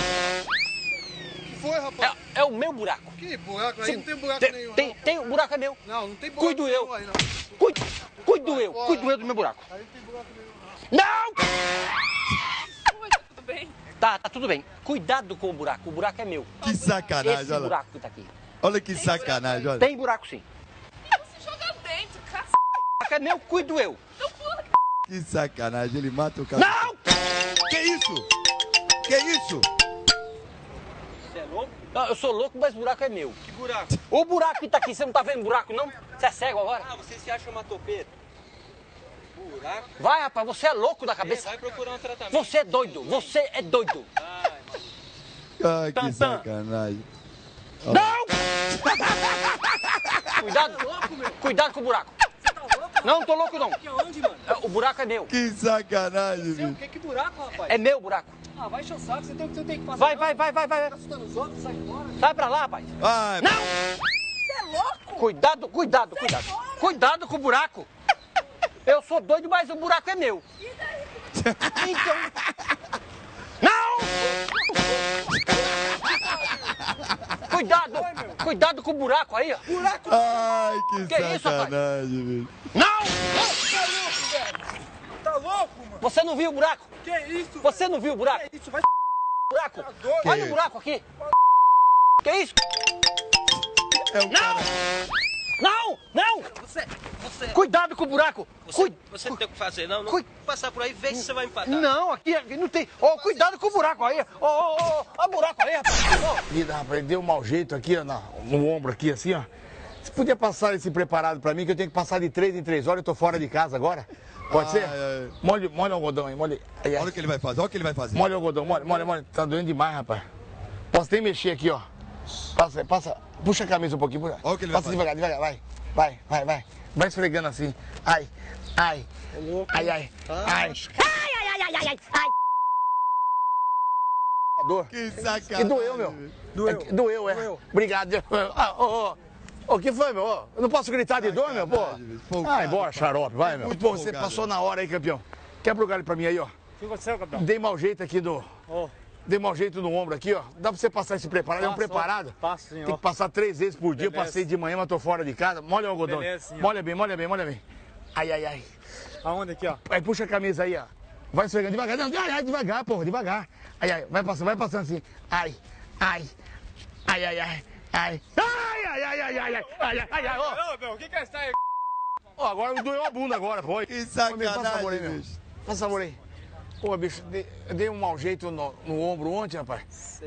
Foi, rapaz? É, é o meu buraco. Que buraco? Aí Se- não tem buraco tem, nenhum. Tem, não. tem, o buraco é meu. Não, não tem buraco Cuido nenhum eu. aí, não. Cuido, cuido eu. fora. Cuido eu do meu buraco. Aí não tem buraco nenhum, não. Não! Oi, tudo bem? Tá, tá tudo bem. Cuidado com o buraco. O buraco é meu. Que sacanagem, Esse olha. buraco que tá aqui. Olha que sacanagem, olha. Tem buraco sim. Você joga dentro, buraco é meu, cuido eu. Não pula. Que sacanagem, ele mata o cara. Não! Que isso? Que isso? Eu sou louco, mas o buraco é meu. Que buraco? O buraco que tá aqui, você não tá vendo buraco, não? Você é cego agora? Ah, você se acha uma topeira? Buraco? Vai, rapaz, você é louco da É, cabeça. vai procurar um tratamento. Você é doido, você é doido. Ai, que sacanagem. Não! *laughs* Cuidado, cuidado com o buraco. Você tá louco? Não, tô louco não. Onde, mano? É, O buraco é meu. Que sacanagem, Seu, bicho. que, que buraco, rapaz? É meu buraco. Ah, vai encher o saco, você tem, você tem que fazer. Vai, vai, vai, vai, vai. Tá assustando os outros, sai fora. Sai pra lá, rapaz. Ai, Não! Você é louco? Cuidado, cuidado, cuidado. Cuidado com o buraco. Eu sou doido, mas o buraco é meu. Então. Não! Cuidado! Cuidado com o buraco aí, ó. Buraco? Ai, que, Que isso, rapaz? sacanagem, bicho. Não! Tá louco, velho? Tá louco? Você não viu o buraco? Que isso? Você não viu o buraco? Que isso? Vai buraco? doido. Olha Que? o buraco aqui. Que isso? É o Não! Não! Não! Você, você... Cuidado com o buraco! Você, você não tem o que fazer, não? Não passar por aí, vê se você vai empatar. Não, aqui, aqui não tem. Ô, cuidado com o buraco aí! Ô, ô, ô, ó o buraco aí, rapaz! Ô. Vida, rapaz, deu um mau jeito aqui, ó, na- no ombro aqui, assim, ó. Você podia passar esse preparado pra mim, que eu tenho que passar de três em três horas, eu tô fora de casa agora. Pode ser? Ai, ai. Molha, molha o algodão aí, molha. aí. Olha o que ele vai fazer, olha o que ele vai fazer. Molha o algodão, molha, molha, molha. Tá doendo demais, rapaz. Posso nem mexer aqui, ó. Passa, passa. Puxa a camisa um pouquinho. Puxa. Olha o que ele vai passa fazer. devagar, devagar, vai. Vai, vai, vai. Vai esfregando assim. Ai, ai. Ai, ai. Ai. Ai, ai, ai, ai, ai, ai, ai. A dor. Que sacanagem. Que doeu, meu. Doeu. É doeu, é. Doeu. Obrigado. *laughs* Ah, ô, ô. O que foi, meu? Eu não posso gritar de dor, meu, pô. Vai embora, xarope, vai, meu. Muito Pô, você passou na hora aí, campeão. Quebra o galho pra mim aí, ó. O que aconteceu, capitão? Dei mau jeito aqui do. Ó. Dei mau jeito no ombro aqui, ó. Dá pra você passar esse preparado? é um Passo, preparado? Passo, sim, Tem que passar três vezes por dia. Eu Beleza. passei de manhã, mas tô fora de casa. Molha o algodão. Beleza, senhor. molha bem, molha bem, molha bem. Ai, ai, ai. Aonde aqui, ó? Aí puxa a camisa aí, ó. Vai esfregando devagar. Não, ai, ai, devagar, porra, devagar. Ai, ai, vai passando, vai passando assim. Ai, ai, ai, ai, ai, ai. Ai, ai, ai, ai, ai, ai, ai, ai, ai. Ô, meu, o que que é isso aí? Ó, agora doeu a bunda agora, pô. Que Faz sabor aí, sacanagem, meu. bicho. Faz sabor aí. Pô, bicho, eu dei um mau jeito no, no ombro ontem, rapaz.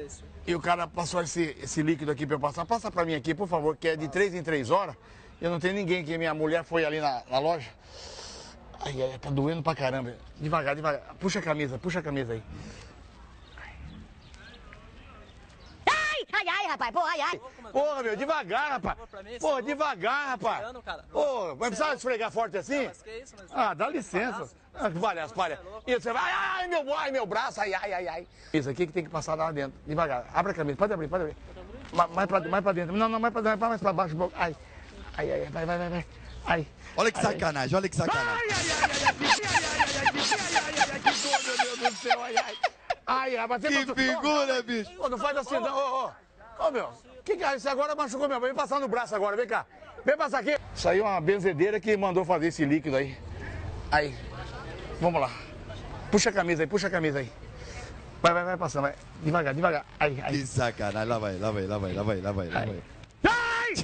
E o cara passou esse, esse líquido aqui pra eu passar. Passa pra mim aqui, por favor, que é de três em três horas. Eu não tenho ninguém aqui. Minha mulher foi ali na, na loja. Ai, ai, tá doendo pra caramba. Devagar, devagar. Puxa a camisa, puxa a camisa aí. Ai, ai, ai, rapaz, pô, ai, ai. Porra, meu, devagar, rapaz. Porra, devagar, rapaz. Pô, vai precisar esfregar forte assim? Ah, dá licença. Ah, que palhaço, palhaço. E você vai, ai, ai, meu, ai, meu braço, ai, ai, ai, ai. Isso aqui que tem que passar lá dentro, devagar. Abre a camisa, pode abrir, pode abrir. Ma- Mais pra, mais pra dentro. Não, não, mais pra dentro, mais pra baixo. um pouco. Ai, ai, ai, vai, vai, vai, vai. Ai. Olha que Ai, ai. sacanagem, olha que sacanagem. Ai, ai, ai, ai, ai, que- ai, ai, ai, ai, que- ai, ai, ai, ai, que dor, meu Deus do céu, ai, ai. Ai, rapaz, você Que passou- figura, bicho. Ô, não faz assim, não, ô, ô. Ô, meu, que que é? Você agora machucou meu, vem passar no braço agora, vem cá. Vem passar aqui. Saiu uma benzedeira que mandou fazer esse líquido aí. Aí, vamos lá. Puxa a camisa aí, puxa a camisa aí. Vai, vai, vai passando, vai. Devagar, devagar. Aí, aí. Que sacanagem. Lá vai, lá vai, lá vai, lá vai, lá vai, lá vai.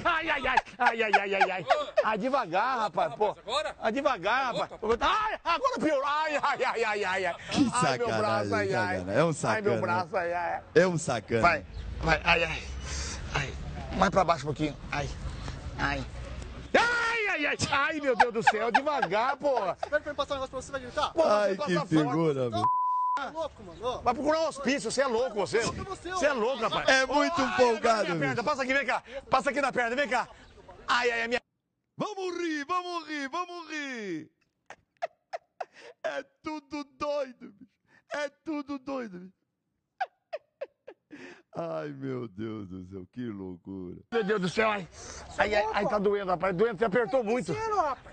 Ai, ai, ai, ai, ai, ai, ai, ai. Ah, devagar, rapaz, pô. Agora? Devagar, rapaz. Ai, agora piorou. Ai, ai, ai, ai, ai, ai. Que sacanagem, ai, meu braço, ai, ai. É um sacana. Ai, meu braço, ai, ai. É um sacana. Vai, vai, ai, ai. Ai, mais pra baixo um pouquinho. Ai, ai. Ai, ai, ai, ai, meu Deus do céu, devagar, pô. Espera que eu passar um negócio pra você, vai gritar? Ai, que figura, meu. Tá louco, mano. Vai procurar um hospício, você é louco, você. Você é louco, rapaz. É muito Ai, perna, bicho. Passa aqui, vem cá. Passa aqui na perna, vem cá. Ai, ai, ai, minha... Vamos rir, vamos rir, vamos rir. É tudo doido, bicho. É tudo doido, bicho. Ai, meu Deus do céu, que loucura. Meu Deus do céu, ai. Ai, ai, ai, tá doendo, rapaz. Doendo, você apertou muito.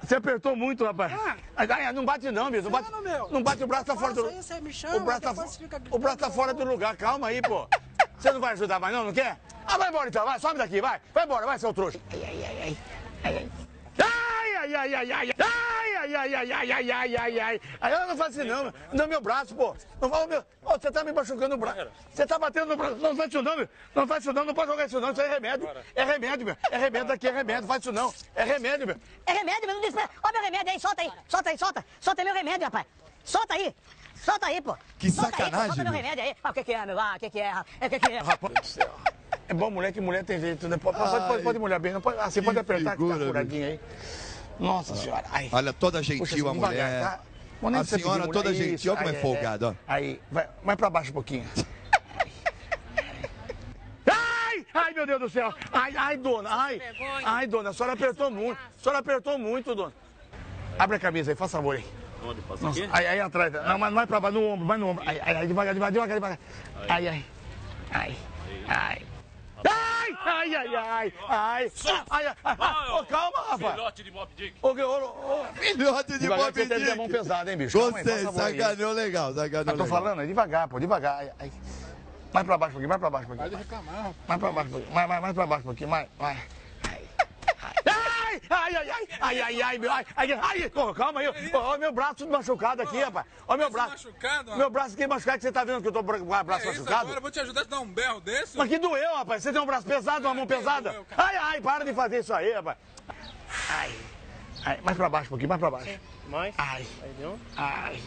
Você apertou muito, rapaz. Ai, ai, não bate não, bicho. Não bate, não bate o braço tá fora do... O braço, tá, o braço tá fora do lugar, calma aí, pô. Você não vai ajudar mais não, não quer? Ah, vai embora então, vai, sobe daqui, vai. Vai embora, vai, seu trouxa. Ai, ai, ai, ai. Ai, ai. Ai, ai, ai, ai, ai, ai, ai, ai, ai, ai, ai, ai. Aí ela não faz assim, não. Não, é meu braço, pô. Não fala, meu. Ô, você tá me machucando o braço. Você tá batendo no braço. Não faz isso, não, meu. Não faz isso, não. Não pode jogar isso, não. Isso é remédio. É remédio, meu. É remédio aqui é remédio. Faz isso, não. É remédio, meu. É remédio, meu. Não despreza. Ó, meu remédio aí. Solta aí. Solta aí, solta. Solta meu remédio, rapaz. Solta aí. Solta aí, pô. Que solta sacanagem. Aí, pô. Solta meu remédio aí. Ah, o que é, meu? Ah, o que é? É, o que que é? Rapaz do céu. É bom mulher que mulher tem jeito, né? Pode, pode, pode, pode mulher bem, não pode, ah, você pode apertar, tá figura, que tá furadinha aí. Nossa senhora. Ai. Olha, toda Puxa, gentil a assim, devagar, mulher. tá? A pedir senhora mulher. toda Isso, gentil, olha como aí, é folgado, ó. Aí, vai, vai pra baixo um pouquinho. *laughs* Ai, ai, meu Deus do céu. Ai, ai, dona, ai. Ai, dona, a senhora apertou muito. A senhora apertou muito, dona. Abre a camisa aí, faça favor aí. Onde? Passa aqui? aí, aí atrás. Não, mas mais pra baixo, no ombro, mais no ombro. Ai, ai, ai, devagar, devagar, devagar, devagar. Ai, ai. Ai, ai. Ai, ai, ai, ai, ai. Ai, ai, ai. Ô, calma, rapaz. Filhote de Mob Dick. Ô, ô, ô, Filhote de Bob que você a mão Dick. pesada, hein, bicho? Gostei, sacaneou legal, sacaneou Eu tô legal. falando, é devagar, pô, devagar. Ai, ai. Mais pra baixo um pouquinho, mais pra baixo um pouquinho. reclamar, rapaz. Mais pra baixo um pouquinho, mais, mais, mais pra baixo um pouquinho, mais, mais. Ai, ai, ai, ai, ai, ai, ai, ai, meu, ai, ai, ai, pô, calma aí, ó, meu braço tudo machucado aqui, rapaz. Ó, meu braço. machucado, ó. Meu braço aqui machucado, que você tá vendo que eu tô com o braço É isso, machucado? agora eu vou te ajudar a dar um berro desse. Mas que doeu, rapaz. Você tem um braço pesado, uma mão pesada? Ai, ai, para de fazer isso aí, rapaz. Ai, ai, mais pra baixo um pouquinho, mais pra baixo. Mais? Ai, Aí deu? ai,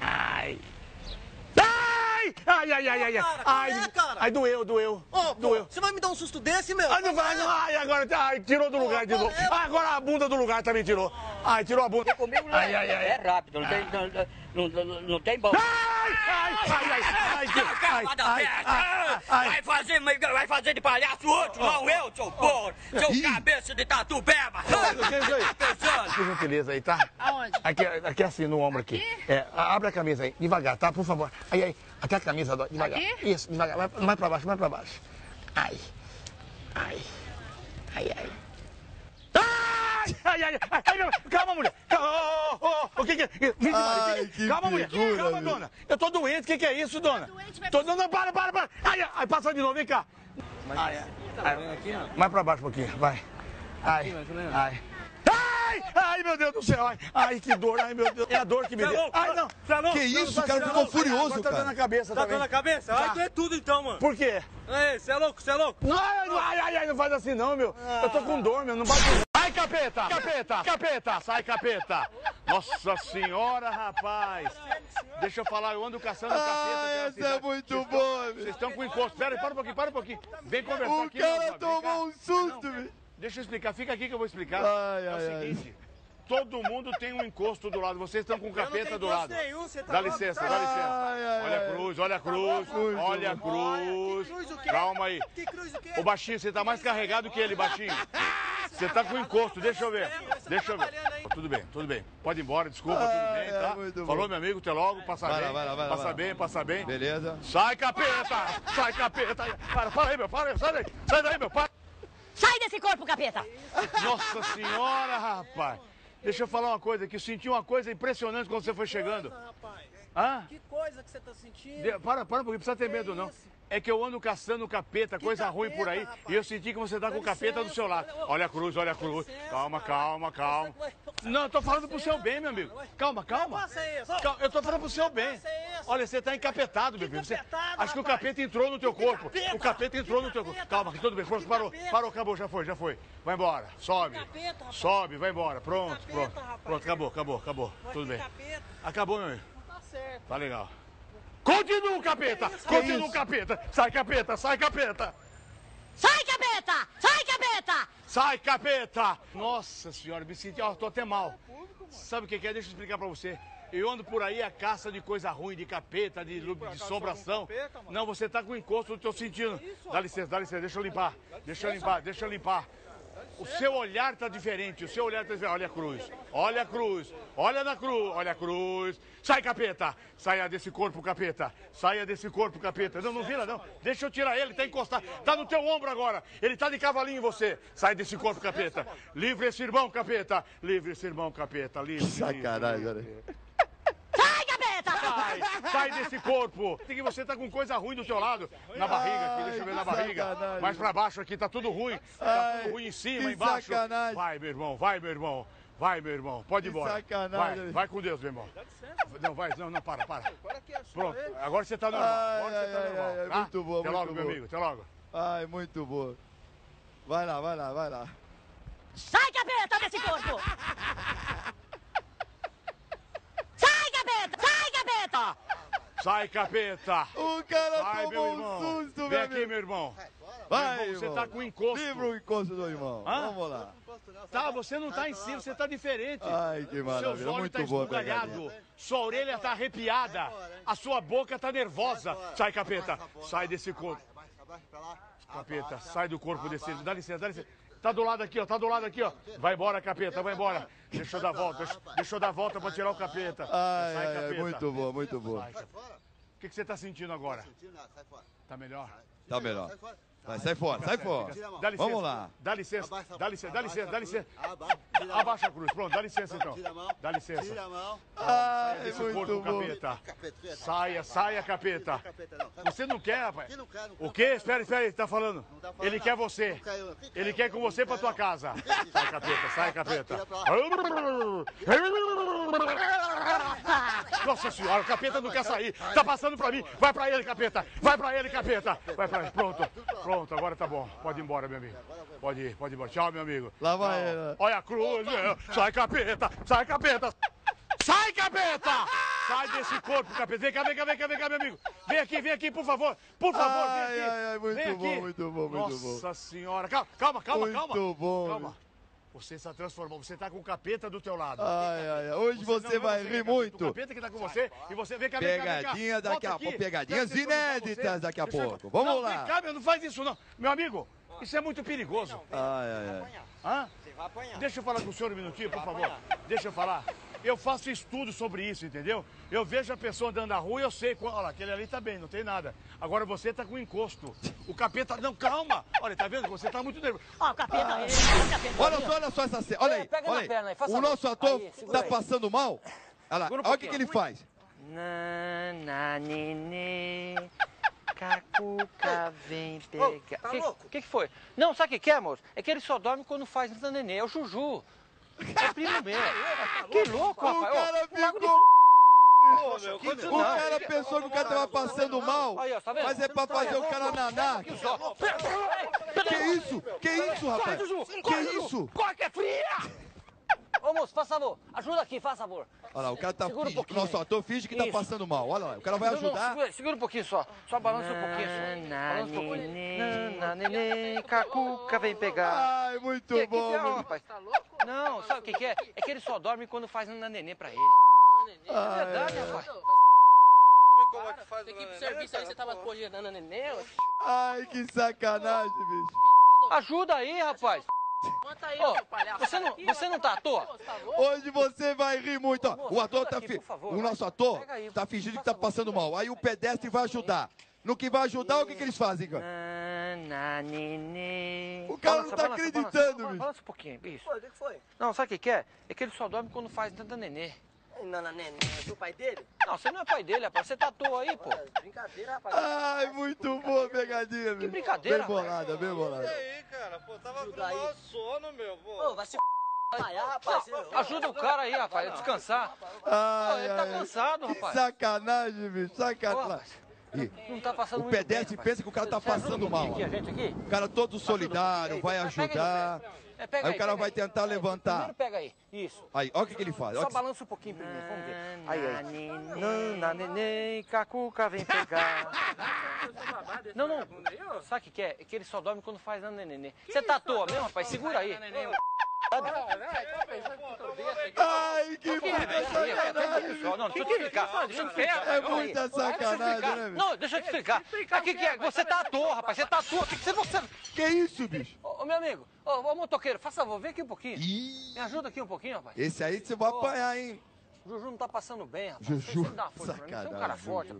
ai. Ai, ai, ai, ai, ai, ai, ai, é, cara? ai, doeu, doeu, Ô, pô, doeu. você vai me dar um susto desse, meu? Ai, não vai, não, ai, agora, ai, tirou do lugar de novo. Ah, agora a bunda do lugar também tirou. Ai, tirou a bunda. Ai, ai, ai. É rápido, não tem, não, não, não, não tem bom. Ai, ai, ai, ai, ai, ai, ai, ai, ai. Vai fazer, vai fazer de palhaço outro, não eu, seu porra, seu cabeça de tatu beba. É? Tá? Por gentileza aí, tá? Aonde? Aqui, aqui assim, no ombro aqui. É, a- abre a camisa aí, devagar, tá? Por favor. Aí, aí. Até a camisa, devagar. Aqui? Isso, devagar. Mais, mais pra baixo, mais pra baixo. Ai. Ai. Ai, ai. Ai, ai, ai, ai, ai, meu- calma, mulher. Calma, ô, ô, ô, o que que é? Vixe, Maria, Ai, que calma, mulher. figura, Calma, meu. dona. Eu tô doente, o que que é isso, dona? Tô dando, para, para, para. Ai, ai, passa de novo, vem cá. Ai, ai, ai. Mais pra baixo um pouquinho, vai. Ai, ai. Ai, ai, meu Deus do céu, ai, ai, que dor, ai, meu Deus, é a dor que me é deu. Ai, não. É louco? Que isso, tá- cara? tá Ficou furioso, Agora tá cara. dando a cabeça Tá também. dando a cabeça? Tá. Ai, tu é tudo então, mano. Por quê? Ei, você é louco, você é louco? Não, ai, ai, ai, não faz assim não, meu. Eu tô com dor, meu, não bate. Ai, capeta, capeta, capeta, sai, capeta. Nossa senhora, rapaz. Deixa eu falar, eu ando caçando capeta. Ah, pela essa é muito boa, Vocês estão com encosto. Pera aí, para um pouquinho, para um pouquinho. Vem conversar O aqui. cara meu, vem cá. tomou um susto, velho. Deixa eu explicar, fica aqui que eu vou explicar. Ai, é o ai, ai. seguinte, todo mundo tem um encosto do lado, vocês estão com o capeta do lado. nenhum, você tá Dá louco, licença, tá dá licença. Ai, ai, Olha a ai. cruz, olha a cruz, Muito olha a cruz. cruz o quê? Calma aí. Que cruz o quê? Ô baixinho, você tá mais carregado que ele, baixinho. *laughs* Você tá com encosto, deixa eu ver. Deixa eu ver. Tudo bem, tudo bem. Pode ir embora, desculpa, tudo Ai, bem, ai, tá? Falou, meu amigo, até logo, passa Vai lá, bem. vai lá, vai lá, Passa vai lá. bem, passa bem. Beleza? Sai, capeta! Sai, capeta! Para, para aí, meu, para aí, sai daí, sai daí, meu, para. Sai desse corpo, capeta! Nossa senhora, rapaz. Deixa eu falar uma coisa aqui. Eu senti uma coisa impressionante quando você foi chegando. Rapaz, Hã? que coisa que você tá sentindo? De- Para, para não precisa ter medo, não. É que eu ando caçando capeta, coisa ruim por aí, capeta, e eu senti que você tá com o capeta do seu lado. Olha a cruz, olha a cruz. Calma, calma, calma. Não, eu tô falando pro seu bem, meu amigo. Calma, isso. Calma, Eu tô falando pro seu bem. Faça isso. Olha, você tá encapetado, meu filho. Você- Acho que o rapaz? capeta entrou no teu corpo. capeta? O capeta entrou no teu corpo. Calma, tudo bem. Pronto, parou. capeta? Parou, acabou, já foi, já foi. Vai embora. Sobe. capeta, rapaz? Sobe, vai embora. Pronto, capeta, pronto. rapaz? Pronto, acabou, acabou, acabou. Tudo bem. capeta. Acabou, meu amigo. Tá certo. Tá legal. Continua, capeta! Continua, capeta! Sai, capeta! Sai, capeta! Sai, capeta! Sai, capeta! Sai, capeta! Nossa senhora, me senti, ó, tô até mal. Sabe o que é? Deixa eu explicar pra você. Eu ando por aí a caça de coisa ruim, de capeta, de, de assombração. Não, você tá com encosto, eu tô sentindo. Dá licença, dá licença, deixa eu limpar. Deixa eu limpar, deixa eu limpar. O seu olhar tá diferente, o seu olhar tá diferente. Olha a cruz, olha a cruz, olha na cruz, olha a cruz. Sai, capeta! Saia desse corpo, capeta! Saia desse corpo, capeta! Não, não vira, não. Deixa eu tirar ele, tá encostado. Tá no teu ombro agora. Ele tá de cavalinho em você. Sai desse corpo, capeta. Livre esse irmão, capeta. Livre esse irmão, capeta. Livre. Sacanagem, livre, olha. Sai! Sai, desse corpo. Tem que você tá com coisa ruim do teu lado. Na barriga aqui, deixa eu ver na barriga. Mais pra baixo aqui, tá tudo ruim. Tá tudo ruim em cima, embaixo. sacanagem. Vai, meu irmão, vai, meu irmão. Vai, meu irmão, pode ir embora. sacanagem. Vai, vai com Deus, meu irmão. Não, vai, não, não, para, para. Pronto, agora você tá normal. Agora você tá normal. tá? muito boa, Até muito logo, meu boa. amigo, até logo. Ai, muito boa. Vai lá, vai lá, vai lá. Sai, capeta, desse corpo! *laughs* Sai, capeta! Sai, capeta! Sai, capeta. O cara meu tomou um irmão. susto, Vem meu aqui, meu irmão. Vai, Meu irmão, você irmão. tá com encosto. Livra o encosto do irmão. Hã? Vamos lá. Tá, você não tá em cima, você tá diferente. Ai, que maravilha. Seus olhos Muito tá esbugalhado, sua orelha tá arrepiada, a sua boca tá nervosa. Sai, capeta, sai desse corpo. Capeta, sai do corpo desse. Dá licença, dá licença. Tá do lado aqui, ó, tá do lado aqui, ó. Vai embora, capeta, vai embora. Deixa eu dar volta, deixa, eu dar a volta pra tirar o capeta. Ai, sai, ai, ai, capeta. muito boa, muito boa. Sai, capeta. O que, que você tá sentindo agora? Tá melhor? Tá melhor. Vai, sai fora, sai fora. Dá licença. Vamos lá. Dá licença, dá licença, dá licença, dá licença. Abaixa a cruz, pronto, dá licença então. Dá licença. Ai, Saia desse muito corpo, bom. capeta. Saia, saia, capeta. Você não quer, rapaz? O quê? Espera, espera, ele tá falando. Ele quer você. Ele quer com você pra tua casa. Sai, capeta, sai, capeta. *laughs* Nossa senhora, o capeta não quer sair. Tá passando pra mim. Vai pra ele, capeta. Vai pra ele, capeta. Vai pra ele. Pronto. Pronto, agora tá bom. Pode ir embora, meu amigo. Pode ir, pode ir embora. Tchau, meu amigo. Lá vai Tchau. ele. Olha a cruz. Sai, capeta. Sai, capeta. Sai, capeta! Sai desse corpo, capeta. Vem cá, vem cá, vem cá, vem cá, meu amigo. Vem aqui, vem aqui, por favor. Por favor, vem Ai, aqui. ai, ai, muito vem bom, aqui. muito bom, muito bom. Nossa senhora. Calma, calma, calma, Muito calma. bom, Calma. Você está transformando, você está com o capeta do teu lado. Ai, ai, ai. Hoje você não, vai não, rir muito. O capeta que tá com você e você vem cá, vem cá, vem cá. Pegadinha daqui a pouco. Pegadinhas inéditas você. daqui a pouco. Vamos não, lá. Vem cá, meu, não faz isso não. Meu amigo, isso é muito perigoso. Ai, ai, ai. Hã? Deixa eu falar com o senhor um minutinho, por favor. Deixa eu falar. Eu faço estudo sobre isso, entendeu? Eu vejo a pessoa andando na rua e eu sei. qual- Olha lá, aquele ali tá bem, não tem nada. Agora você tá com encosto. O capeta. Não, calma! Olha, tá vendo? Você tá muito nervoso. Ó, o capeta aí. Olha só, olha só essa cena. Olha aí, pega olha na aí. perna aí, faça O nosso ator Aí, tá aí. passando mal. Olha lá, um olha o que, que ele faz. Nana, nenê, cacuca vem pegar. tá que, louco? que que foi? Não, sabe o que que é, moço? É que ele só dorme quando faz nenê. É o Juju. É primo meu. Que louco, O rapaz. Ô, cara ficou... meu, quando O cara pensou que o cara tava passando mal, tá mas é pra fazer o cara nanar. Que isso? Que isso, rapaz? Que isso? Corre que é fria! *laughs* Ô, moço, faz favor. Ajuda aqui, faz favor. Olha lá, o cara tá Segura um pouquinho aí. ator finge que tá Isso. passando mal. Olha lá, o cara vai Não, não, ajudar. segura, segura um pouquinho só. Só balança um pouquinho só. Balança um pouquinho. Nana, nenê, cacuca vem pegar. Ai, muito Que- que bom. que é, meu. rapaz? Não, sabe o que, que é? É que ele só dorme quando faz na nenê pra ele. É Ai, verdade, ai, rapaz. Como é que faz Tem que ir pro serviço aí, você tava coordenando a neném. ó. ai, que sacanagem, bicho. Ajuda aí, rapaz. Conta aí, Ô, seu palhaço. você não, você não tá à toa? Hoje você vai rir muito. Ó. O ator tá aqui, favor, O nosso ator aí, tá fingindo que tá passando mal. Aí o pedestre vai ajudar. No que vai ajudar, o que, que eles fazem, cara? O cara não tá balança, acreditando, balança, bicho. Balança um pouquinho, bicho. Foi, o que que foi? Não, sabe o que, que é? É que ele só dorme quando faz nada nenê. Nana, neném, é o pai dele? Não, você não é pai dele, rapaz. Você tá à toa aí, pô. Brincadeira, rapaz. Ai, muito boa a pegadinha, bicho. brincadeira, Bem bolada, bem E bolada. aí, cara? Pô, tava com maior sono, meu. Pô. Ô, vai se Apanhar, rapaz. Ajuda o cara aí, rapaz, a descansar. Ai, ele tá ai, cansado, que rapaz. sacanagem, bicho. Pô, Sacanagem. Ih, Não tá passando O muito bem, pedestre rapaz. pensa que o cara tá Você ajuda passando um mal. pouquinho aqui, a gente aqui? O cara todo solidário, vai ajudar. É, pega Aí o cara pega vai tentar levantar. Primeiro pega aí, isso. Aí, olha o que, que ele faz. Só que- balança um pouquinho primeiro, vamos ver. Aí, aí. Nana, neném, cacuca vem pegar. *laughs* Não, não. Sabe o que que é? É que ele só dorme quando faz nana. Você tá à toa mesmo, rapaz? Segura aí. Ai, que puta sacanagem. Não, deixa eu te explicar. Deixa eu te explicar. É muita sacanagem, né? Não, deixa eu te explicar. Aqui que é? Você tá à toa, rapaz. Você tá à toa. O que você... Que isso, bicho? Ô, meu amigo. Ô, motoqueiro, faz favor, vem aqui um pouquinho. Me ajuda aqui um pouquinho, rapaz. Esse aí você vai apanhar, hein? Juju não tá passando bem, rapaz. Juju, mim. Você é um cara sacanagem, forte.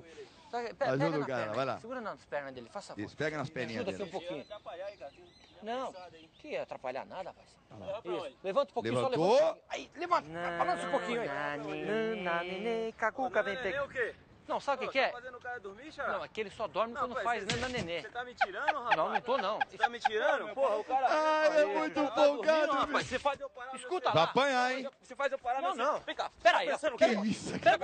Pega, pe- Ajuda o cara, vai lá. Segura nas pernas dele, faça favor. Isso, pega nas perninhas Ajuda aqui dele. um pouquinho. Não, que ia atrapalhar nada, rapaz. Isso. Levanta um pouquinho, Levantou. só levanta. Aí, levanta. Balança um pouquinho aí. Nana, nenê, cacuca vem pegar. o quê? Não, sabe o que, que é? fazendo o cara dormir, xará? Não, é que ele só dorme quando pai, faz você- nana nenê. Você tá me tirando, rapaz? Não, não tô não. Você tá me tirando? Porra, o cara... Ai, é muito Tá dormindo, folgado, rapaz. Você faz eu parar... Escuta Vai lá. apanhar, hein? Você faz eu parar... Não, não. Vem cá. Pera aí. Tá pensando o Que quê? isso, Pera.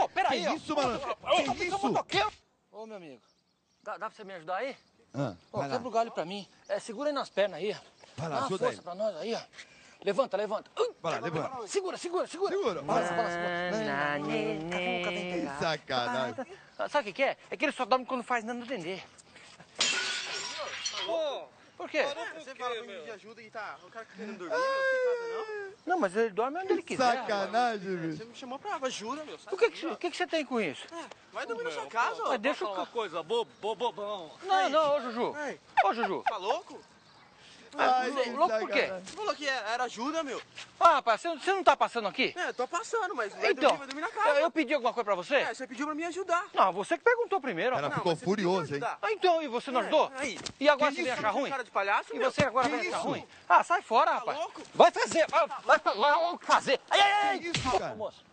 Ô, pera Que aí. ó. isso, mano? Ô, Que isso? Ô, meu amigo. Dá, dá pra você me ajudar aí? Ah, lá. quebra o galho pra mim. É, segura aí nas pernas aí. Vai lá, Dá ajuda força ele. pra nós aí, ó. Levanta, levanta. Vai lá, levanta. Segura, segura, segura. Segura. Balança, balança, balança. Que sacanagem. Ah, Sabe o que que é? É que ele só dorme quando faz nada entender. Pô, Por quê? você fala pra mim de ajuda e tá... O cara querendo dormir, Ah. meu, não tem casa não. Não, mas ele dorme onde ele quiser. Sacanagem, Você bicho. me chamou pra ajuda, meu. O que que, o que que você tem com isso? Vai dormir na sua casa, ó. Mas deixa o uma coisa, bo, bo, bobão. Não, não, ô Juju. Ô Juju. Tá louco? Ai, louco por quê? Você falou que era ajuda, meu. Ah, rapaz, você, não- tá passando aqui? É, tô passando, mas vai Então, dormir, vai dormir na casa. eu, eu pedi alguma coisa pra você? É, você pediu pra me ajudar. Não, você que perguntou primeiro. Cara Não, ficou pediu hein? Ah, então, e você não É, ajudou? aí. E agora Que você vem isso? achar ruim? Cara de palhaço, E meu? você agora Que vai achar isso? ruim? Ah, sai fora, rapaz. louco? Vai fazer, vai, vai, vai, vai fazer. Ai, ai, ai. Que isso, cara? moço,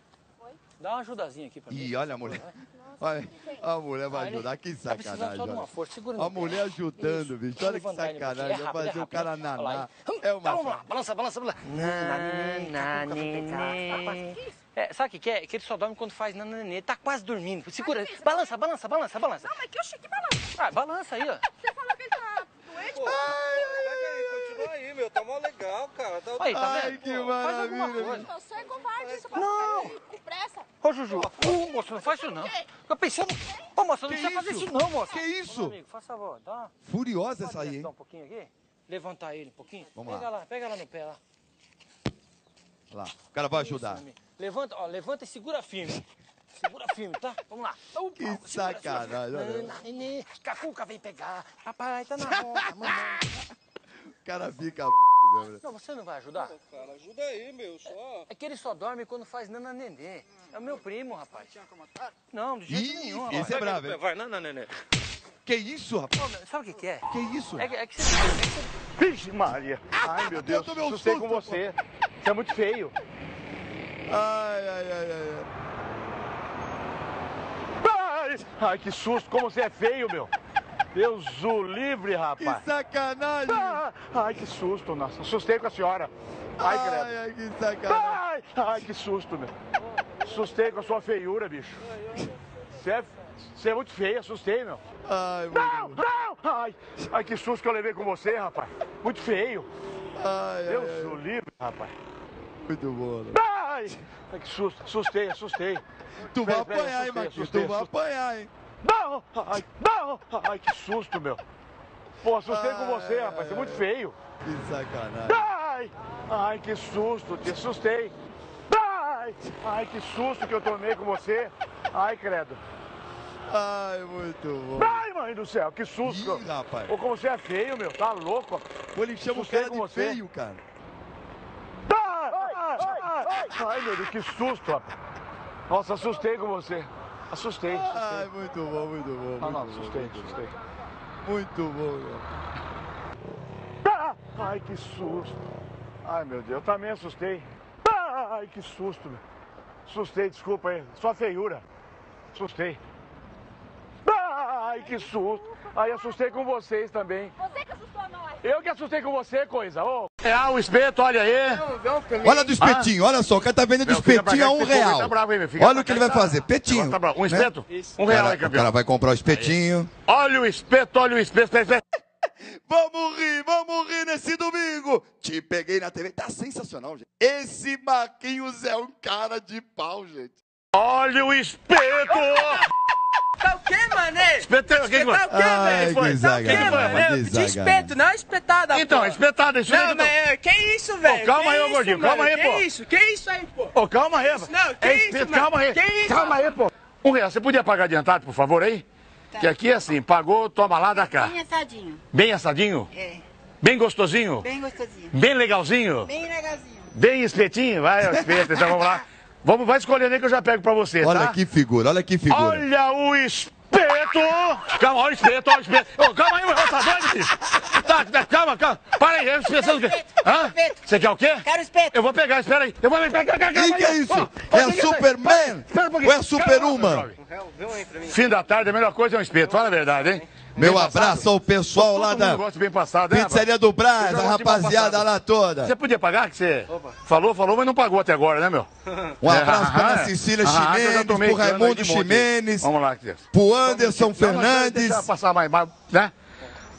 dá uma ajudazinha aqui pra mim. Ih, olha a mulher. *laughs* Olha, a mulher vai ajudar, que Tá sacanagem. só de uma força, segura A pé. mulher ajudando, Isso. bicho. Olha que sacanagem. Vai fazer é o cara naná. hein? É uma Então, vamos lá, balança, balança, balança. É, sabe o que que é? Que ele só dorme quando faz nananê. Tá quase dormindo. Segura. Balança, balança, balança, balança. Não, mas que eu cheguei balança. Ah, balança aí, ó. Você falou que ele tá doente? Pô, pega aí, continua aí, meu. Tá mó legal, cara. Tá Aí, tá Ai, vendo? que Faz alguma maravilha. coisa. Você é covarde, isso pra Não. você com pressa. Ô, Juju. Ô, moço, não faz isso não. Eu pensando... Ô, moço, não Que precisa fazer isso? não, moço. Que isso? Ô, meu amigo, faz favor, dá uma... Furiosa essa aí, hein? levantar um pouquinho aqui? Levantar ele um pouquinho? Vamos pega lá. lá. Pega lá no pé lá. Lá. O cara vai ajudar. Isso, levanta, ó, levanta e segura firme. Segura firme, tá? Vamos lá. Opa, Que sacanagem, Cacuca vem pegar. Papai tá na roda, mamãe. O cara fica p, meu. Não, você não vai ajudar? Cara, ajuda aí, meu. Só. É que ele só dorme quando faz nana nenê. É o meu primo, rapaz. Não, de jeito Ih, nenhum, rapaz. esse é bravo, hein? Vai, não, não, não, não. Que isso, rapaz? Sabe o que, que é? Que isso? É que, é que você... é Vixe, Maria. Ai, meu Deus. Eu tomei um susto, com você. Você é muito feio. Ai, ai, ai, ai. ai. Ai, ai, que susto. Como você é feio, meu. Deus o livre, Que rapaz. sacanagem. Ah, Ai, que susto, nossa. Assustei com a senhora. Ai, Ai, credo. ai, que sacanagem. Ai, ai, que susto, meu. Assustei com a sua feiura, bicho. Você é, você é muito feio, assustei, meu. Ai, Não, muito não! Ai, ai, que susto que eu levei com você, rapaz. Muito feio. Ai, Deus ai. o livre, rapaz. Muito bom, né? Ai, que susto. Assustei, assustei. Tu vai apanhar, hein, Marquinhos? Tu vai apanhar, hein? Não! Ai, não! Ai, que susto, meu. Pô, assustei com você, Ai, rapaz. Você é ai, muito ai. feio. Que sacanagem. Ai! Ai, que susto, te assustei. Ai! Ai, que susto que eu tomei com você. Ai, credo. Ai, muito bom. Ai, mãe do céu, que susto. Ih, rapaz. Ô, como você é feio, meu. Tá louco? Pô, ele chama o cara de você. feio, cara. Ai, ai, ai, ai, meu Deus, que susto, rapaz. Nossa, assustei com você. Assustei, Ai, assustei. muito bom, muito bom. Não, não, muito bom, assustei, muito bom. assustei. Muito bom. Ah, Ai, que susto. Ai, meu Deus, eu também assustei. Ai, que susto, meu. Assustei, desculpa aí. Só feiura. Assustei. Ai, que susto. Ai, assustei com vocês também. Você que. Eu que assustei com você, coisa. Ô, real o espeto, olha aí. Olha do espetinho, olha só, o cara tá vendendo espetinho a um real. tá Olha o que ele vai que tá- fazer, petinho. Tá. Um né? espeto? Um O real cara, aí, o campeão. cara vai comprar o espetinho. Olha o espeto, olha o espeto. espeto. *laughs* Vamos rir, vamos rir nesse domingo. Te peguei na TV, tá sensacional, gente. Esse Marquinhos é um cara de pau, gente. Olha o espeto. *laughs* Tá o quê, mané? Espeto, o que que Tá o quê, velho? que Tá o quê, mano? Eu pedi espeto, não espetada, Então, pô. espetado, isso aí Não, que mas que isso, velho? calma Que aí, ô gordinho, calma aí, que pô. isso? Que isso aí, pô? Ô, calma aí. Não, que É isso, mano? calma aí. Que isso? Calma aí, pô. Um real, você podia pagar adiantado, por favor, aí? Que aqui é assim, pagou, toma lá da cá. Bem assadinho. Bem assadinho? É. Bem gostosinho? Bem gostosinho. Bem legalzinho? Bem legalzinho. Bem espetinho? Vai, ó, espeto, então vamos lá. *laughs* Vamos, vai escolhendo aí que eu já pego pra você, Olha tá? que figura, olha que figura. Olha o espeto! Calma, olha o espeto, olha o espeto. Ô, calma aí, meu, tá doido, bicho? Tá, tá, calma, calma. Para aí, eu estou pensando o quê? Hã? Você quer o quê? Quero espeto. Eu vou pegar, espera aí. Eu vou pegar, calma Quem que é isso? Ô, É a Superman? Espera um pouquinho. Ou é a Superwoman? Fim da tarde, a melhor coisa é um espeto, fala a verdade, hein? Meu Bem abraço passado. ao pessoal Todo lá da passado, né, Pizzaria do Brás, Eu a rapaziada lá toda. Você podia pagar que você falou, falou, mas não pagou até agora, né, meu? *laughs* Um abraço pra Ana é. Cecília Ah, eu já Ximenes, pro cana aí Raimundo. Ximenes, Vamos lá, pro Anderson Fernandes. Deixa passar mais, mais, né?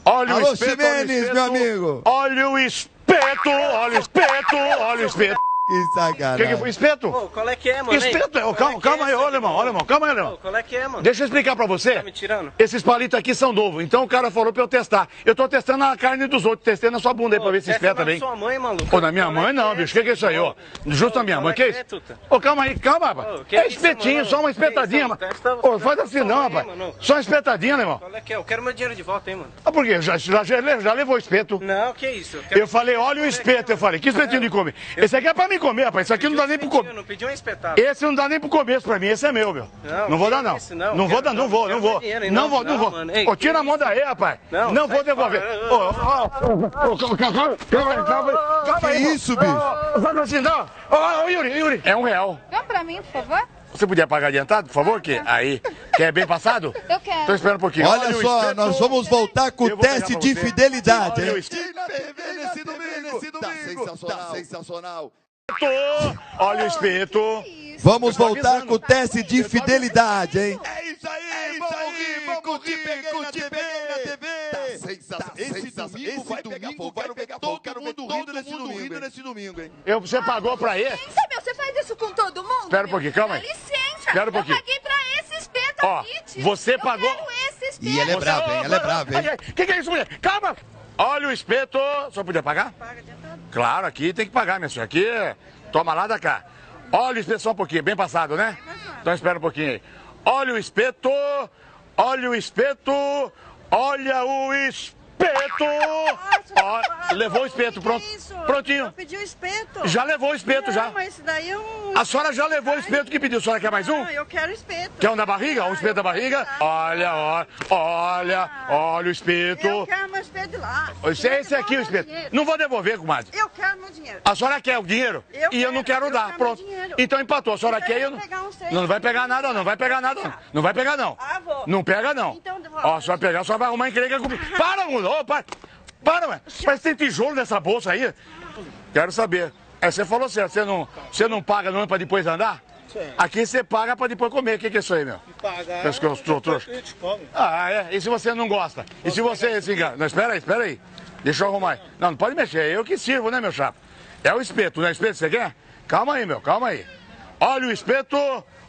Olha Alô, o espeto, olha o Ximenes, espeto. meu amigo. Olha o espeto, olha o espeto, olha o espeto. Que O sacanagem. que, que foi? Espeto? Ô, qual é que é, mano? Espeto, ô, qual calma, é que calma é aí, ô alemão, mano? alemão, calma aí, Ô, alemão. qual é que é, mano? Deixa eu explicar pra você. Tá me tirando? Esses palitos aqui são novos, então o cara falou pra eu testar. Eu tô testando a carne dos outros, testei na sua bunda aí pra ver se espeta na bem. sua mãe, maluco. Ô, na minha Qual é mãe não, é, bicho. O que, que é isso aí, ó? Justo na minha mãe, é que é é, isso? Ô, calma aí, calma, rapaz. Ô, que É espetinho, mano? só uma espetadinha, mano? mano. Ô, faz na assim não, rapaz. mano. Só uma espetadinha, né, irmão? Qual é que é? Eu quero meu dinheiro de volta, hein, mano? Ah, por quê? Já, já, já, já levou o espeto. Não, que isso? Eu falei, olha o espeto, eu falei, que espetinho de comer? Esse aqui é pra mim comer, rapaz. Isso aqui não dá nem pro Eu comer. não pedi um espetáculo. Esse não dá nem pro começo pra mim, esse é meu, meu. Não, Não vou dar, não. isso, não. Não vou dar, não vou, não vou. Não Não, vou, não não, vou. Ô, tira a mão daí, rapaz. Não, vou devolver. calma, aí, calma aí. Calma Que aí. isso, bicho? Ô, Faz assim, não. Ô, Yuri, Yuri. É um real. Dá pra mim, por favor? Você podia pagar adiantado, por favor? Que aí. Quer bem passado? *laughs* Eu quero. Tô esperando um pouquinho. Olha o só, espeto. nós vamos voltar com Eu o teste de fidelidade, Olha nesse domingo, nesse domingo. Tá sensacional. Tá sensacional. Olha o espeto. Vamos voltar com o teste de fidelidade, hein? É isso aí, É isso aí, vamos te peguei na TV, na TV. Tá sensacional. Esse domingo vai pegar fogo. Quero ver todo mundo nesse domingo, nesse domingo, hein? Eu, você pagou pra ele? Licença, meu, você faz isso com todo mundo? Espera um pouquinho, calma aí. Licença. Um. Eu paguei pra esse espeto Ó, aqui, tio. você eu pagou- quero esse espeto. E ele é bravo, hein? Ela é brava, hein? O que, que é isso, mulher? Calma! Olha o espeto. Só podia pagar? Paga Claro, aqui tem que pagar, minha senhora. Aqui, toma lá da cá. Olha o espeto só um pouquinho, bem passado, né? Então espera um pouquinho aí. Olha o espeto. Olha o espeto. Olha o espeto. Ó, levou o espeto, pronto. Prontinho. Eu pedi o espeto. Já levou o espeto, já. Não, mas esse daí é um... A senhora já levou o espeto que pediu. A senhora quer mais um? Ah, eu quero espeto. Quer um da barriga? Um espeto da barriga? Olha, olha, olha, olha o espeto. Eu quero meu espeto de lá. Esse, esse aqui é o espeto. Não vou devolver, comadre. Eu quero meu dinheiro. A senhora quer o dinheiro? Eu e eu não quero, eu dar. quero Pronto. Então empatou. A senhora Então quer eu e eu não. Não vai pegar nada, não. Não vai pegar nada, não. Não vai pegar, não. Ah, vou. Não pega, não. Então. Ó, só pegar, só vai arrumar encrenca comigo. *laughs* Para, mundo. Ô, para. Para, ué. Mas tem tijolo nessa bolsa aí? Quero saber. É, você falou certo. Você não, você não paga não pra depois andar? Aqui você paga pra depois comer. O que, que é isso aí, meu? Pagar. Pensa que eu sou trouxa? Ah, é? E se você não gosta? E se você se engana? Não, espera aí, espera aí. Deixa eu arrumar. Não, não pode mexer. É eu que sirvo, né, meu chapa? É o espeto, não é espeto você quer? Calma aí, meu, calma aí. Olha o espeto,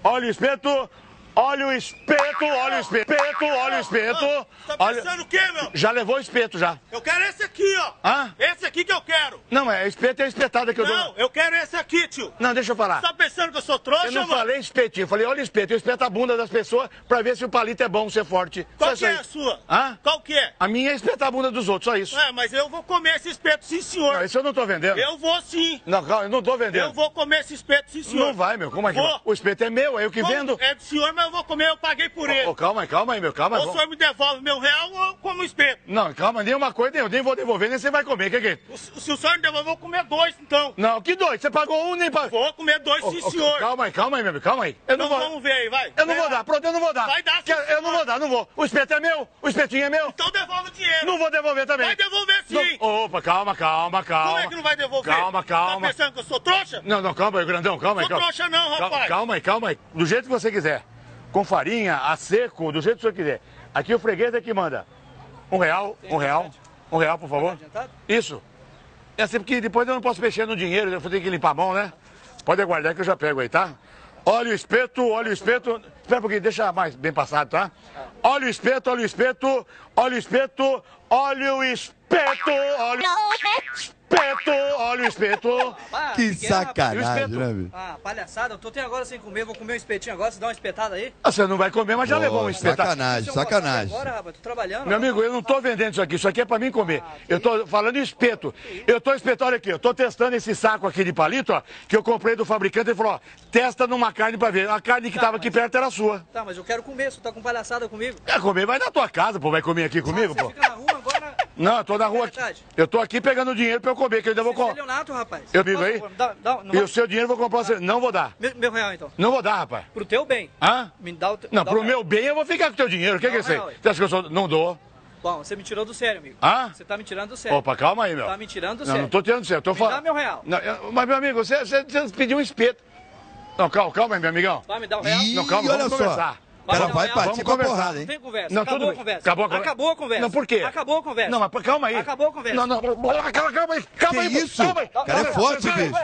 olha o espeto, olha o espeto, olha o espeto, olha o espeto. Tá Olha... pensando o quê, meu? Já levou o espeto, já. Eu quero esse aqui, ó. Hã? Esse aqui que eu quero. Não, mas espeto é espetada que eu Não, dou. eu quero esse aqui, tio. Não, deixa eu falar. Tá pensando que eu sou trouxa, Eu não mano? falei espetinho, eu falei olha o espeto. Eu espeto a bunda das pessoas pra ver se o palito é bom, ser forte. Qual Só que é a sua? Hã? Qual que é? A minha é espetar a bunda dos outros, só isso. É, mas eu vou comer esse espeto, sim, senhor. Não, isso eu não tô vendendo. Eu vou sim. Não, calma, eu não tô vendendo. Eu vou comer esse espeto, sim, senhor. Não vai, meu. Como é que Vou. O espeto é meu, é eu que Como- vendo. É do senhor, mas eu vou comer, eu paguei por ele. Ô, calma aí, calma aí, meu. Calma aí. ou o senhor me devolve meu real ou eu como espeto. Não, calma, nem uma coisa, nem eu nem vou devolver, nem você vai comer. Que que é? O- Se o senhor me devolver, eu vou comer dois, então. Não, que dois? Você pagou um, nem pagou. Vou comer dois, sim, Ô, ô, senhor. Calma aí, calma aí, meu calma aí. Eu não Então vou. vamos ver aí, vai. Eu não Vai vou dar, pronto, eu não vou dar. Vai dar, sim, Eu senhor. não vou dar, não vou. O espeto é meu, o espetinho é meu. Então devolve o dinheiro. Não vou devolver também. Vai devolver sim. Não- Opa, calma, calma, calma. Como é que não vai devolver? Calma, calma. Tá pensando que eu sou trouxa? Não, não, calma aí, grandão, calma aí. Sou calma. trouxa não, rapaz. calma aí, calma aí. Do jeito que você quiser. Com farinha, a seco, do jeito que você quiser. Aqui o freguês é que manda. Um real, um real, um real, por favor. Isso. É assim porque depois eu não posso mexer no dinheiro, eu vou ter que limpar a mão, né? Pode aguardar que eu já pego aí, tá? Olha o espeto, olha o espeto. Espera um pouquinho, deixa mais bem passado, tá? Olha o espeto, olha o espeto, olha o espeto, olha o espeto, olha o espeto, olha o espeto. Ah, Que é, sacanagem, né? Ah, palhaçada, eu tô até agora sem comer, vou comer um espetinho agora, você dá uma espetada aí? Ah, Você não vai comer, mas já levou um espeto. Sacanagem, sacanagem. Agora, rapaz, tô trabalhando. Meu amigo, eu não tô vendendo isso aqui, isso aqui é pra mim comer. Eu tô falando em espeto. Eu tô espetando olha aqui, eu tô testando esse saco aqui de palito, ó, que eu comprei do fabricante, ele falou, ó, testa numa carne pra ver. A carne que tava aqui perto era a sua. Tá, mas eu quero comer, você tá com palhaçada comigo. Quer comer? Vai na tua casa, pô, vai comer aqui comigo, Você pô. fica na rua. Não, eu tô na rua aqui. verdade? Eu tô aqui pegando dinheiro pra eu comer, que eu ainda vou é comprar. Leonato, rapaz. Eu vivo aí? Dá, dá, não E vai- o seu dinheiro eu vou comprar, você- não vou dar. meu, meu real, então. Não vou dar, rapaz. Pro teu bem. Hã? Me dá o teu. Não, dá o pro real. meu bem eu vou ficar com o teu dinheiro. O que, que é isso aí? Não, não, Você acha que eu sou... Não dou. Bom, você me tirou do sério, amigo. Hã? Você tá me tirando do sério. Opa, calma aí, meu. Tá me tirando do Não, sério. não tô tirando do sério, eu tô Me falando. dá meu real. Não, eu- mas, meu amigo, você, você, você pediu um espeto. Não, calma, calma aí, meu amigão. Vai me dar o real? Ih, Não, calma, vamos só. conversar. Ela vai Vamos partir pra conversar. porrada, hein? Tem conversa. Não, Acabou tudo a bem. conversa. Acabou a conversa. Acabou a conversa. Não, por quê? Acabou a conversa. Não, mas calma aí. Acabou a conversa. Não, não, calma, calma aí, calma aí. isso? Calma aí. Cara é forte, bicho.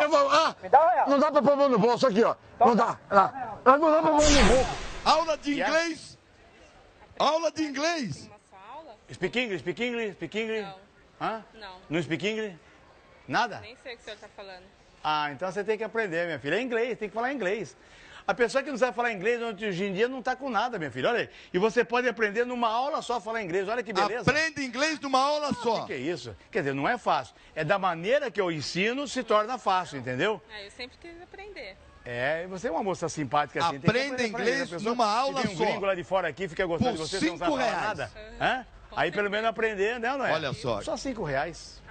Eu vou, ah, não dá pra pôr a mão no bolso aqui, ó. Não dá. Não, não dá pra pôr a mão no bolso. Aula de inglês? Aula de inglês? Speak English, speak English, speak English. Hã? Não. Não speak English? Nada? Nem sei o que o senhor tá falando. Ah, então você tem que aprender, minha filha. É inglês, tem que falar inglês. A pessoa que não sabe falar inglês hoje em dia não está com nada, minha filha. Olha aí. E você pode aprender numa aula só a falar inglês. Olha que beleza. Aprende inglês numa aula O só. que, que é isso? Quer dizer, não é fácil. É da maneira que eu ensino se torna fácil, entendeu? Ah, eu sempre quis aprender. É, e você é uma moça simpática assim. Aprenda inglês pessoa- numa aula se vem um só. gringo lá de fora aqui, fica gostando Por de você, você não sabe cinco falar reais. nada. Hã? Aí pelo menos aprender, né, não é? Olha só. Só cinco reais.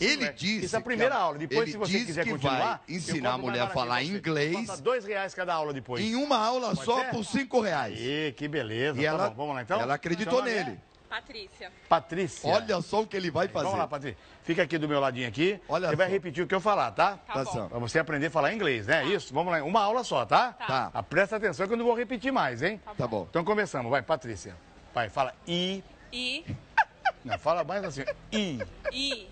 Ele É. disse. Isso é a primeira que aula. Depois, se você quiser que continuar, vai ensinar a mulher a falar inglês Custa dois reais cada aula depois. em uma aula Pode só ser? por cinco reais. Ih, que beleza. E Tá ela, bom, vamos lá então? ela acreditou nele. Patrícia. Patrícia. Olha só o que ele vai fazer. Vamos lá, Patrícia. Fica aqui do meu ladinho aqui. Olha Você vai só. repetir o que eu falar, tá? Tá bom. Pra você aprender a falar inglês, né? Isso? Vamos lá. Uma aula só, tá? Tá. Ah, presta atenção que eu não vou repetir mais, hein? Tá bom. Então começamos. Vai, Patrícia. Vai, fala I. I, Não, fala mais assim. I. I,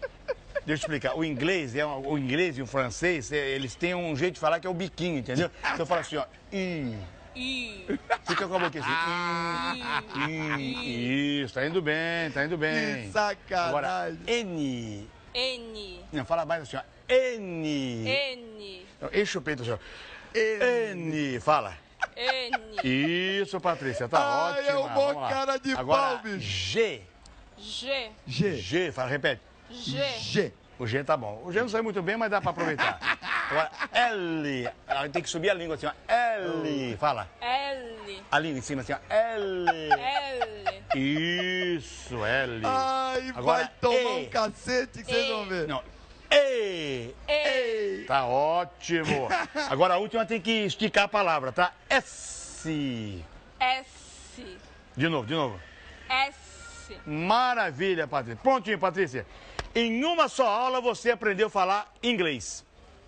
Deixa eu explicar. O inglês, é um- o inglês e o francês, é, eles têm um jeito de falar que é o biquinho, entendeu? Então fala assim, ó. I. I, Fica com a boquinha assim. I. I. Isso, tá indo bem, tá indo bem. Que sacanagem. Agora, N. N, Não, fala mais assim, ó. N. N, Não, Enche o peito assim, ó. N. Fala. N, Isso, Patrícia, tá Ai, ótimo. é um bom cara de Agora, pau, bicho. G. G, G. G, fala, repete. G, G. O G tá bom. O G não sai muito bem, mas dá pra aproveitar. *laughs* Agora, L. Ela tem que subir a língua assim, ó. L. Fala. L, A língua em cima assim, ó. L. L, Isso, L. Ai, Agora, vai tomar E. um cacete que vocês vão ver. Não. E. E, Tá ótimo. Agora a última tem que esticar a palavra, tá? S. S, De novo, de novo. S, Maravilha, Patrícia. Prontinho, Patrícia. Em uma só aula você aprendeu a falar inglês.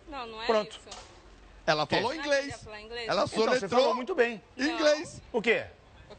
Não, não é Pronto. isso. Ela falou Ah, inglês. inglês? Ela Então, você soletrou falou muito bem. inglês. O quê?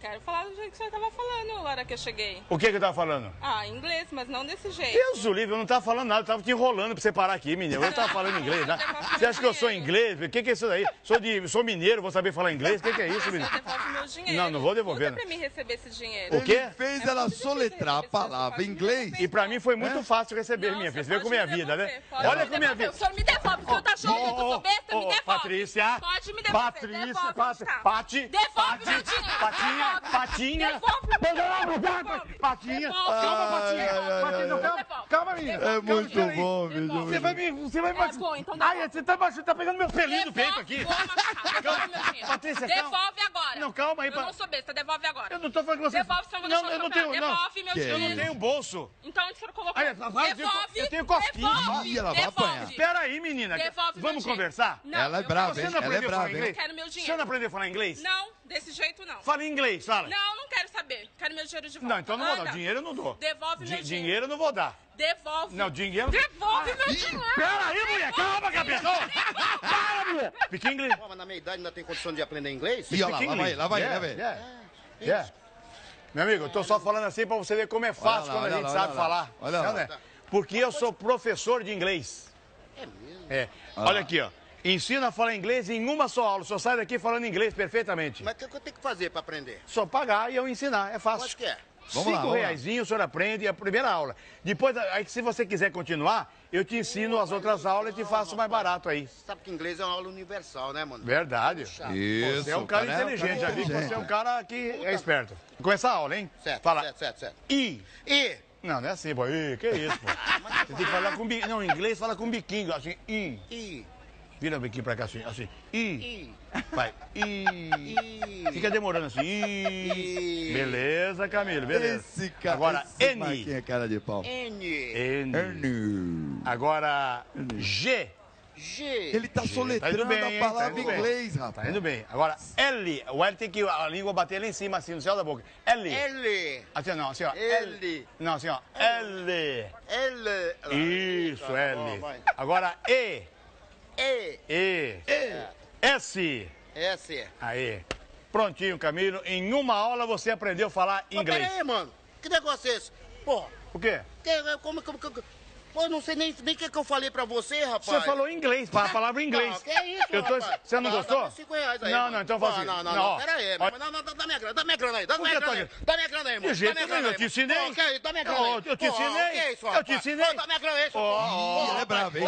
Eu quero falar do jeito que o senhor tava falando na hora que eu cheguei. O que que eu tava falando? Ah, inglês, mas não desse jeito. Deus o livre, eu não tava falando nada, eu tava te enrolando pra você parar aqui, menino. Eu tava falando inglês, né? *laughs* Você acha que eu sou inglês? O que que é isso daí? Sou, de, sou mineiro, vou saber falar inglês? O que que é isso, menino? Devolve meu dinheiro. Não, não vou devolver, não. pra mim receber esse dinheiro. O quê? Ele fez ela soletrar a palavra inglês. E pra mim foi muito fácil receber, Não, minha filha. Você vê como é a vida, né? Olha me como é a vida. O senhor me devolve, o senhor tá achando que eu sou besta, me devolve. Patrícia. Pode me devolver, Patrícia, devolve, Pat, onde tá? Pati. Devolve Pati, meu dinheiro, Patinha, devolve. Patinha. Patinha. Calma, Patinha. Patinha, calma. Calma, menina. É muito bom, bicho. Você vai me. Você vai É bom, então Ai, você tá, você tá pegando meu pelinho do peito aqui. Vou machucar, devolve meu dinheiro. Patrícia, calma. Devolve agora. Não, calma aí, Eu não sou besta, devolve agora. Eu não tô falando com você. Devolve, senão eu Não, eu não tenho. Não. Devolve meu Que Eu não tenho bolso. Então onde senhor colocou? Eu devolve, eu tenho cosquinha. Devolve, ela vai apanhar. Espera aí, menina. Vamos conversar? Ela é eu- brava, Você hein? não Ela é aprendeu a falar brava, hein? inglês? Quero meu Você dinheiro. não aprendeu a falar inglês? Não, desse jeito não. Fala em inglês, fala. Não, não quero saber. Quero meu dinheiro de volta. Não, então não vou dar. Anda. Dinheiro eu não dou. Devolve meu Di- dinheiro. Dinheiro eu não vou dar. Devolve. Não, dinheiro... Devolve meu dinheiro. Pera aí, mulher. Calma, capeta. Ô, Para, mulher. Speak English. Mas na minha idade ainda tem condição de aprender inglês? Ih, olha lá, lá vai, lá vai, Yeah, lá vai. yeah, yeah. Meu amigo, eu tô só falando assim pra você ver como é fácil lá, quando olha a gente lá, sabe olha lá. falar. Olha lá. Não, né? Porque eu sou professor de inglês. É mesmo? É. Ah. Olha aqui, ó. Ensina a falar inglês em uma só aula. Só sai daqui falando inglês perfeitamente. Mas o que que eu tenho que fazer para aprender? Só pagar e eu ensinar. É fácil. Quanto que é? Vamos Cinco lá, reaisinho, o senhor aprende a primeira aula. Depois, aí, se você quiser continuar, eu te ensino as outras aulas e te faço mais barato aí. Sabe que inglês é uma aula universal, né, mano? Verdade. Isso. Você é um cara cara é um inteligente, cara já vi que você é um cara que é esperto. Começa a aula, hein? Certo, Fala. certo, certo, certo. I. E? Não, não é assim, pô. I, que isso, pô. *laughs* Você tem que falar com biquinho. Não, em inglês fala com biquinho, assim. I. E? Vira biquinho pra cá, assim. Assim. I. E? Vai. I. E? Fica demorando assim. I. I. Beleza, Camilo, beleza. Esse cara, Agora, esse N. Marquinhos é cara de pau. N? N. N. Agora, G. G? Ele tá Tá indo soletrando bem, a palavra Tá bem. inglês, Tá rapaz. indo bem. Agora, L. O L tem que a língua bater lá em cima, assim, no céu da boca. L. L? Assim, não, assim, ó. L. Não, assim, ó. L. L? Isso, Tá L. Agora, E. E. E. e. S. S. Aí. Prontinho, Camilo. Em uma aula você aprendeu a falar inglês. Mas peraí, mano. Que negócio é esse? Porra. O quê? Que, como, como, como, Pô, não sei nem o nem que, que eu falei pra você, rapaz. Você falou em inglês, a palavra em inglês. Não, que é isso, eu tô. Você não, não gostou? Dá reais aí, não, não, então faz assim. Não, não, não, não, pera aí. Dá, dá, minha grana, dá minha grana aí, dá minha grana aí. Dá minha grana aí, mano. De jeito nenhum, eu te ensinei. Ok, dá minha grana aí. Eu te ensinei. Eu te ensinei. Dá minha grana aí, senhor. Ele é bravo, hein?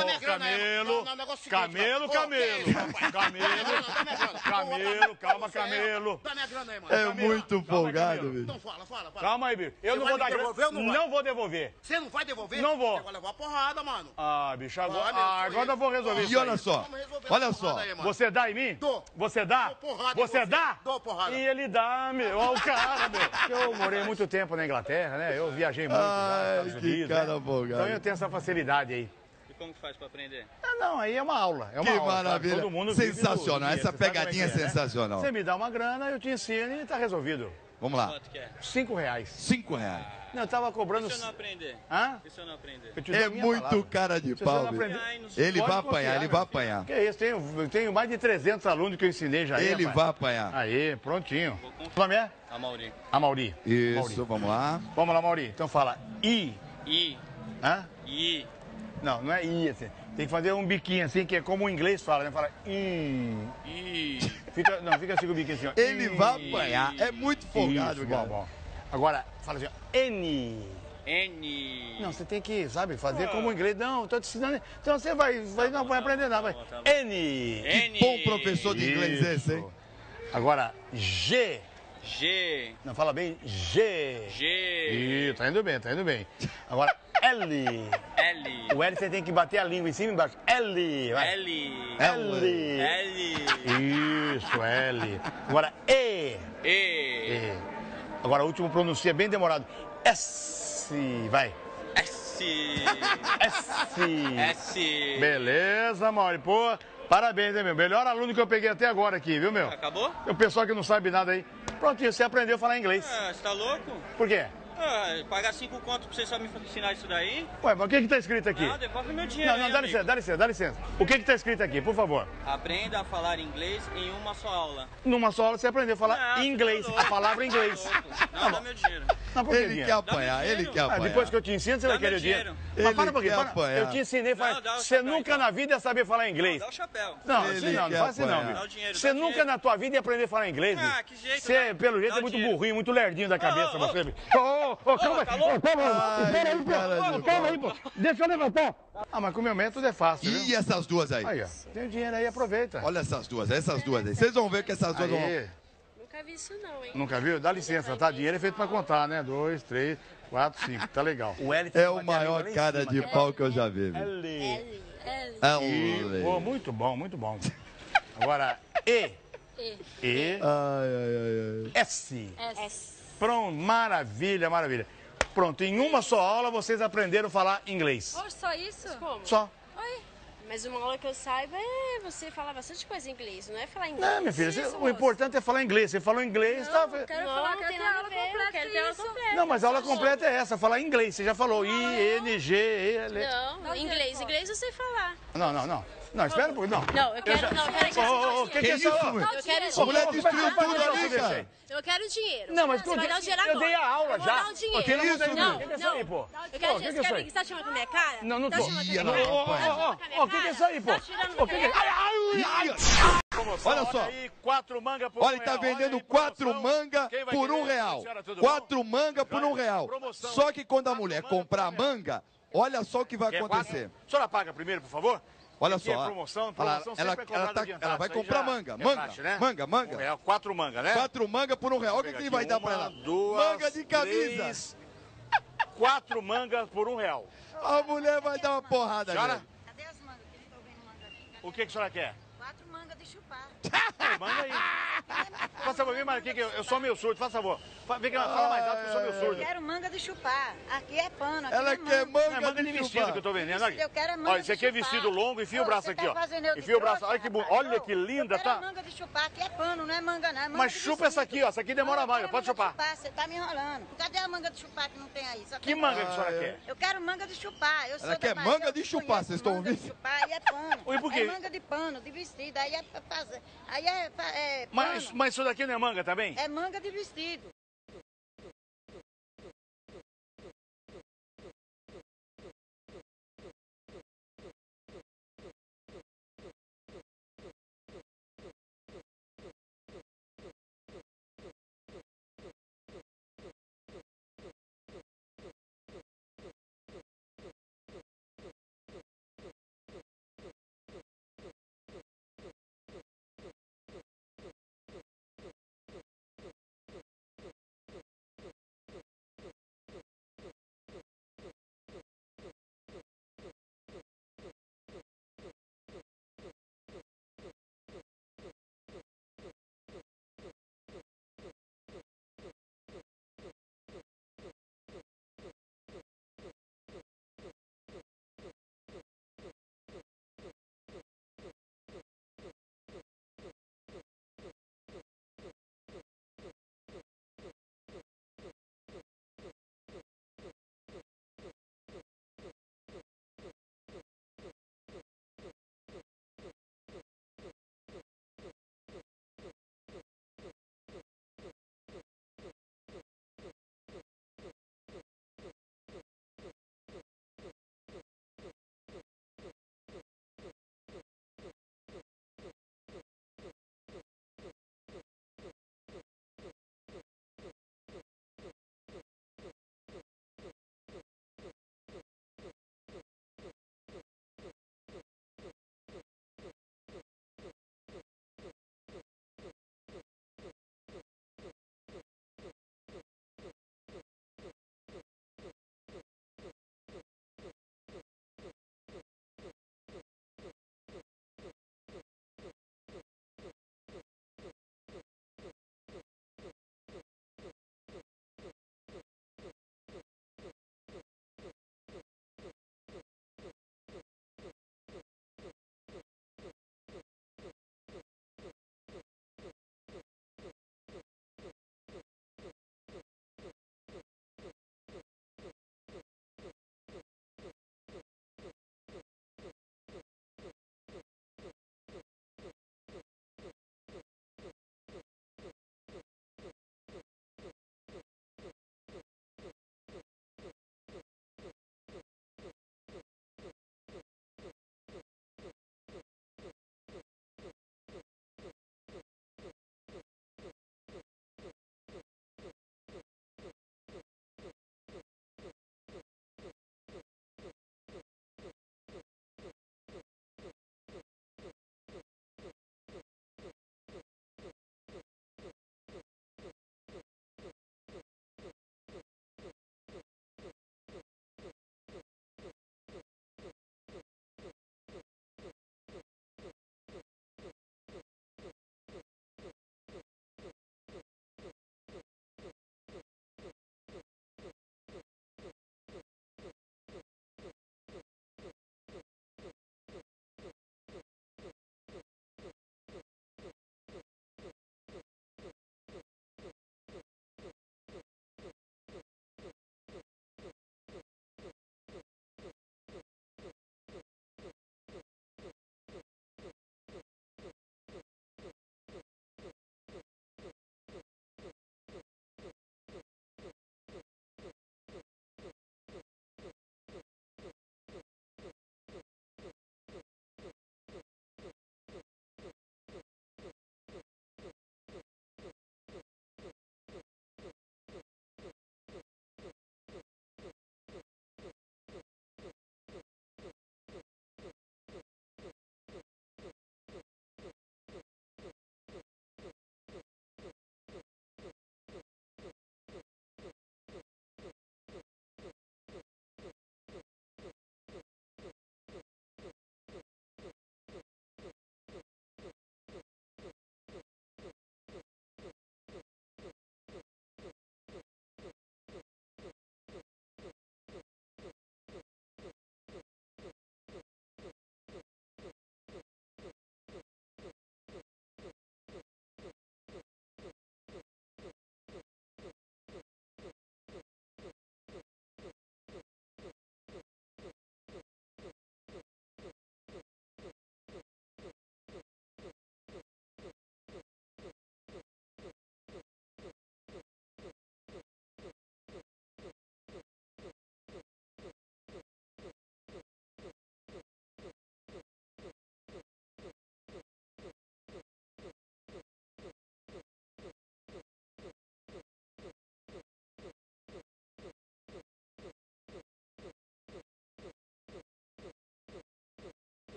Camelo, camelo, camelo. Camelo, camelo, calma, é camelo. Dá minha grana aí, mano. É muito empolgado, bicho. Então fala, fala, fala. Calma aí, bicho. Eu não vou dar grana. Não vou devolver. Você não vai devolver? Não vou porrada, mano. Ah, bicho, agora, ah, agora eu vou resolver isso. E olha só. Olha só. Aí, você é dá em mim? Dou. Você dá? Dou porrada você, você dá? Porrada. E ele dá, meu. Olha o cara, meu. *laughs* Eu morei muito tempo na Inglaterra, né? Eu viajei muito Ai, já, nos Estados Unidos. Né? Cara né? Bom, então eu tenho essa facilidade aí como que faz para aprender? Ah, não, aí é uma aula. É uma que aula, maravilha. Todo mundo sensacional, do, do essa é pegadinha é, é sensacional. Você me dá uma grana, eu te ensino e está resolvido. Vamos lá. Quanto que é? Cinco reais. Cinco reais. Não, eu tava cobrando... Se eu não aprender? Hã? Se eu não aprender? Eu é muito palavra. cara de pau. Aprender... Ele vai apanhar, ele vai apanhar. Que é isso, tenho, tenho mais de 300 alunos que eu ensinei já. Ele aí, vai apanhar. Aí, prontinho. O nome é? Amauri. Amauri. Isso, Amauri. vamos lá. Vamos lá, Amauri. Então fala I. I. Hã? I. Não, não é I, assim. Tem que fazer um biquinho assim, que é como o inglês fala, né? Fala, hum. fica, não, fica assim com o biquinho assim, ó. Ele vai apanhar. É muito folgado, Isso, cara. Bom, bom. Agora, fala assim, ó. N. N. Não, você tem que, sabe, fazer ah. como o ah. inglês. Não, tô te ensinando. Então você vai, tá vai tá não vai aprender nada. Tá. N. N. Que bom professor de inglês Isso. esse, hein? Agora, G. G. Não, fala bem. G. G. Ih, tá indo bem, tá indo bem. Agora, *laughs* L. L. O L você tem que bater a língua em cima e embaixo. L. Vai. L. L. L. Isso, L. Agora, E. E. e. Agora, o último pronuncia bem demorado. S. Vai. S. *laughs* S. S. Beleza, Mauri. Pô. Parabéns, né, meu? Melhor aluno que eu peguei até agora aqui, viu, meu? Acabou? O pessoal que não sabe nada aí. Prontinho, você aprendeu a falar inglês. Ah, você tá louco? Por quê? Ah, pagar cinco contos pra você só me ensinar isso daí? Ué, mas o que que tá escrito aqui? Não, devolve meu dinheiro. Não, não, aí, dá amigo. licença, dá licença, dá licença. O que que tá escrito aqui, por favor? Aprenda a falar inglês em uma só aula. Numa só aula você aprendeu a falar não, tá inglês, a palavra tá inglês. Não, não, dá meu dinheiro. Não, ele dinheiro? quer apanhar, ele quer apanhar. Ah, depois que eu te ensino, você dá vai querer dinheiro. o dinheiro. Ele mas para um pouquinho, para. Eu te ensinei, faz... você nunca então. na vida ia saber falar inglês. Não, dá o chapéu. Não, assim não, não faz assim não. Você nunca na tua vida ia aprender a falar inglês, Ah, que jeito. Você, né? pelo jeito, é muito burrinho, muito lerdinho da cabeça, você, bicho ô, calma aí. Ô, calma aí. Espera aí, pô. Calma aí, pô. Deixa eu levantar. Ah, mas com meu método é fácil, viu? E essas duas aí? Aí, ó. Tem dinheiro aí, aproveita. Olha essas duas, essas duas aí. Vocês vão ver que essas duas vão... Nunca vi isso não, hein? Nunca viu? Dá licença, tá? Dinheiro é feito pra contar, né? Dois, três, quatro, cinco. Tá legal. O L é o maior cara de né? pau que eu já vi. É L. L. Pô, muito bom, muito bom. *laughs* Agora, E. E. E. Ai, ai, ai. S. S. Pronto, maravilha, maravilha. Pronto, em uma só aula vocês aprenderam a falar inglês. Oh, só isso? Como? Só. Oi. Mas uma aula que eu saiba é você falar bastante coisa em inglês, não é falar inglês. Não, minha filha, isso, você, o importante é falar inglês. Você falou inglês, não, tá? Não, quero não, falar, quero ter aula completa. Quero ter aula completa. Não, mas a aula completa é essa, falar inglês. Você já falou I, N, G, E, L. Não, inglês. Inglês eu sei falar. Não, não, não. Não, espera um pouco. Não. Eu quero. Já... Não, eu quero que você. oh, que, que é isso? Eu quero isso. A mulher destruiu tudo ali, cara. Eu quero dinheiro. Não, mas você vai dar o dinheiro agora. Eu dei a aula já. Eu quero dar o dinheiro. Que é isso, não, que é isso aí, pô? Eu quero dinheiro. Você quer tá chamando com a minha cara? Não, não tá tô. Ô, ô, ô, o que é isso aí, pô? Tá o que é isso? Ai, ai, ai. Promoção, olha só. Olha, aí, quatro manga por olha, um ele está vendendo aí, quatro manga por um real. Senhora, quatro bom? manga por um real. Promoção. Só que quando a mulher comprar manga, olha só o que vai Quer acontecer. Quatro? A senhora paga primeiro, por favor? Olha é só. É promoção, promoção ela, ela, é tá, ela, vai comprar manga. Manga, é né? manga, manga. Um real, quatro manga, né? Quatro manga por um real. Olha o que ele vai uma, dar pra ela. Duas, manga de camisa. Três, quatro mangas por um real. A mulher vai dar uma porrada Senhora? Nele. Cadê as mangas? Que estou vendo manga. O que a senhora quer? Quatro mangas de chupar. manga aí. Faz favor, vem mais aqui, que eu, eu sou meio surdo, faz favor. Vem fala mais alto que eu sou meio surdo. Eu quero manga de chupar. Aqui é pano, aqui Ela é quer manga. Não, é manga de, de vestido que eu tô vendendo. Olha aqui. Eu quero manga Olha, esse aqui é vestido longo, enfia o braço tá aqui, ó. Enfia o braço. Olha que, olha que linda, tá? manga de chupar, aqui é pano, não é manga, não. É manga Mas chupa essa aqui, ó. Essa aqui demora mais, pode chupar. Você tá me enrolando. Cadê a manga de chupar que não tem aí? Que manga que a senhora quer? Eu quero manga de chupar. Eu sou Ela quer manga de chupar, vocês estão ouvindo? Chupar, aí é pano. E por quê? É manga de pano, de vestido, aí é fazer. Aí é. é mas isso daqui não é manga também? É manga de vestido.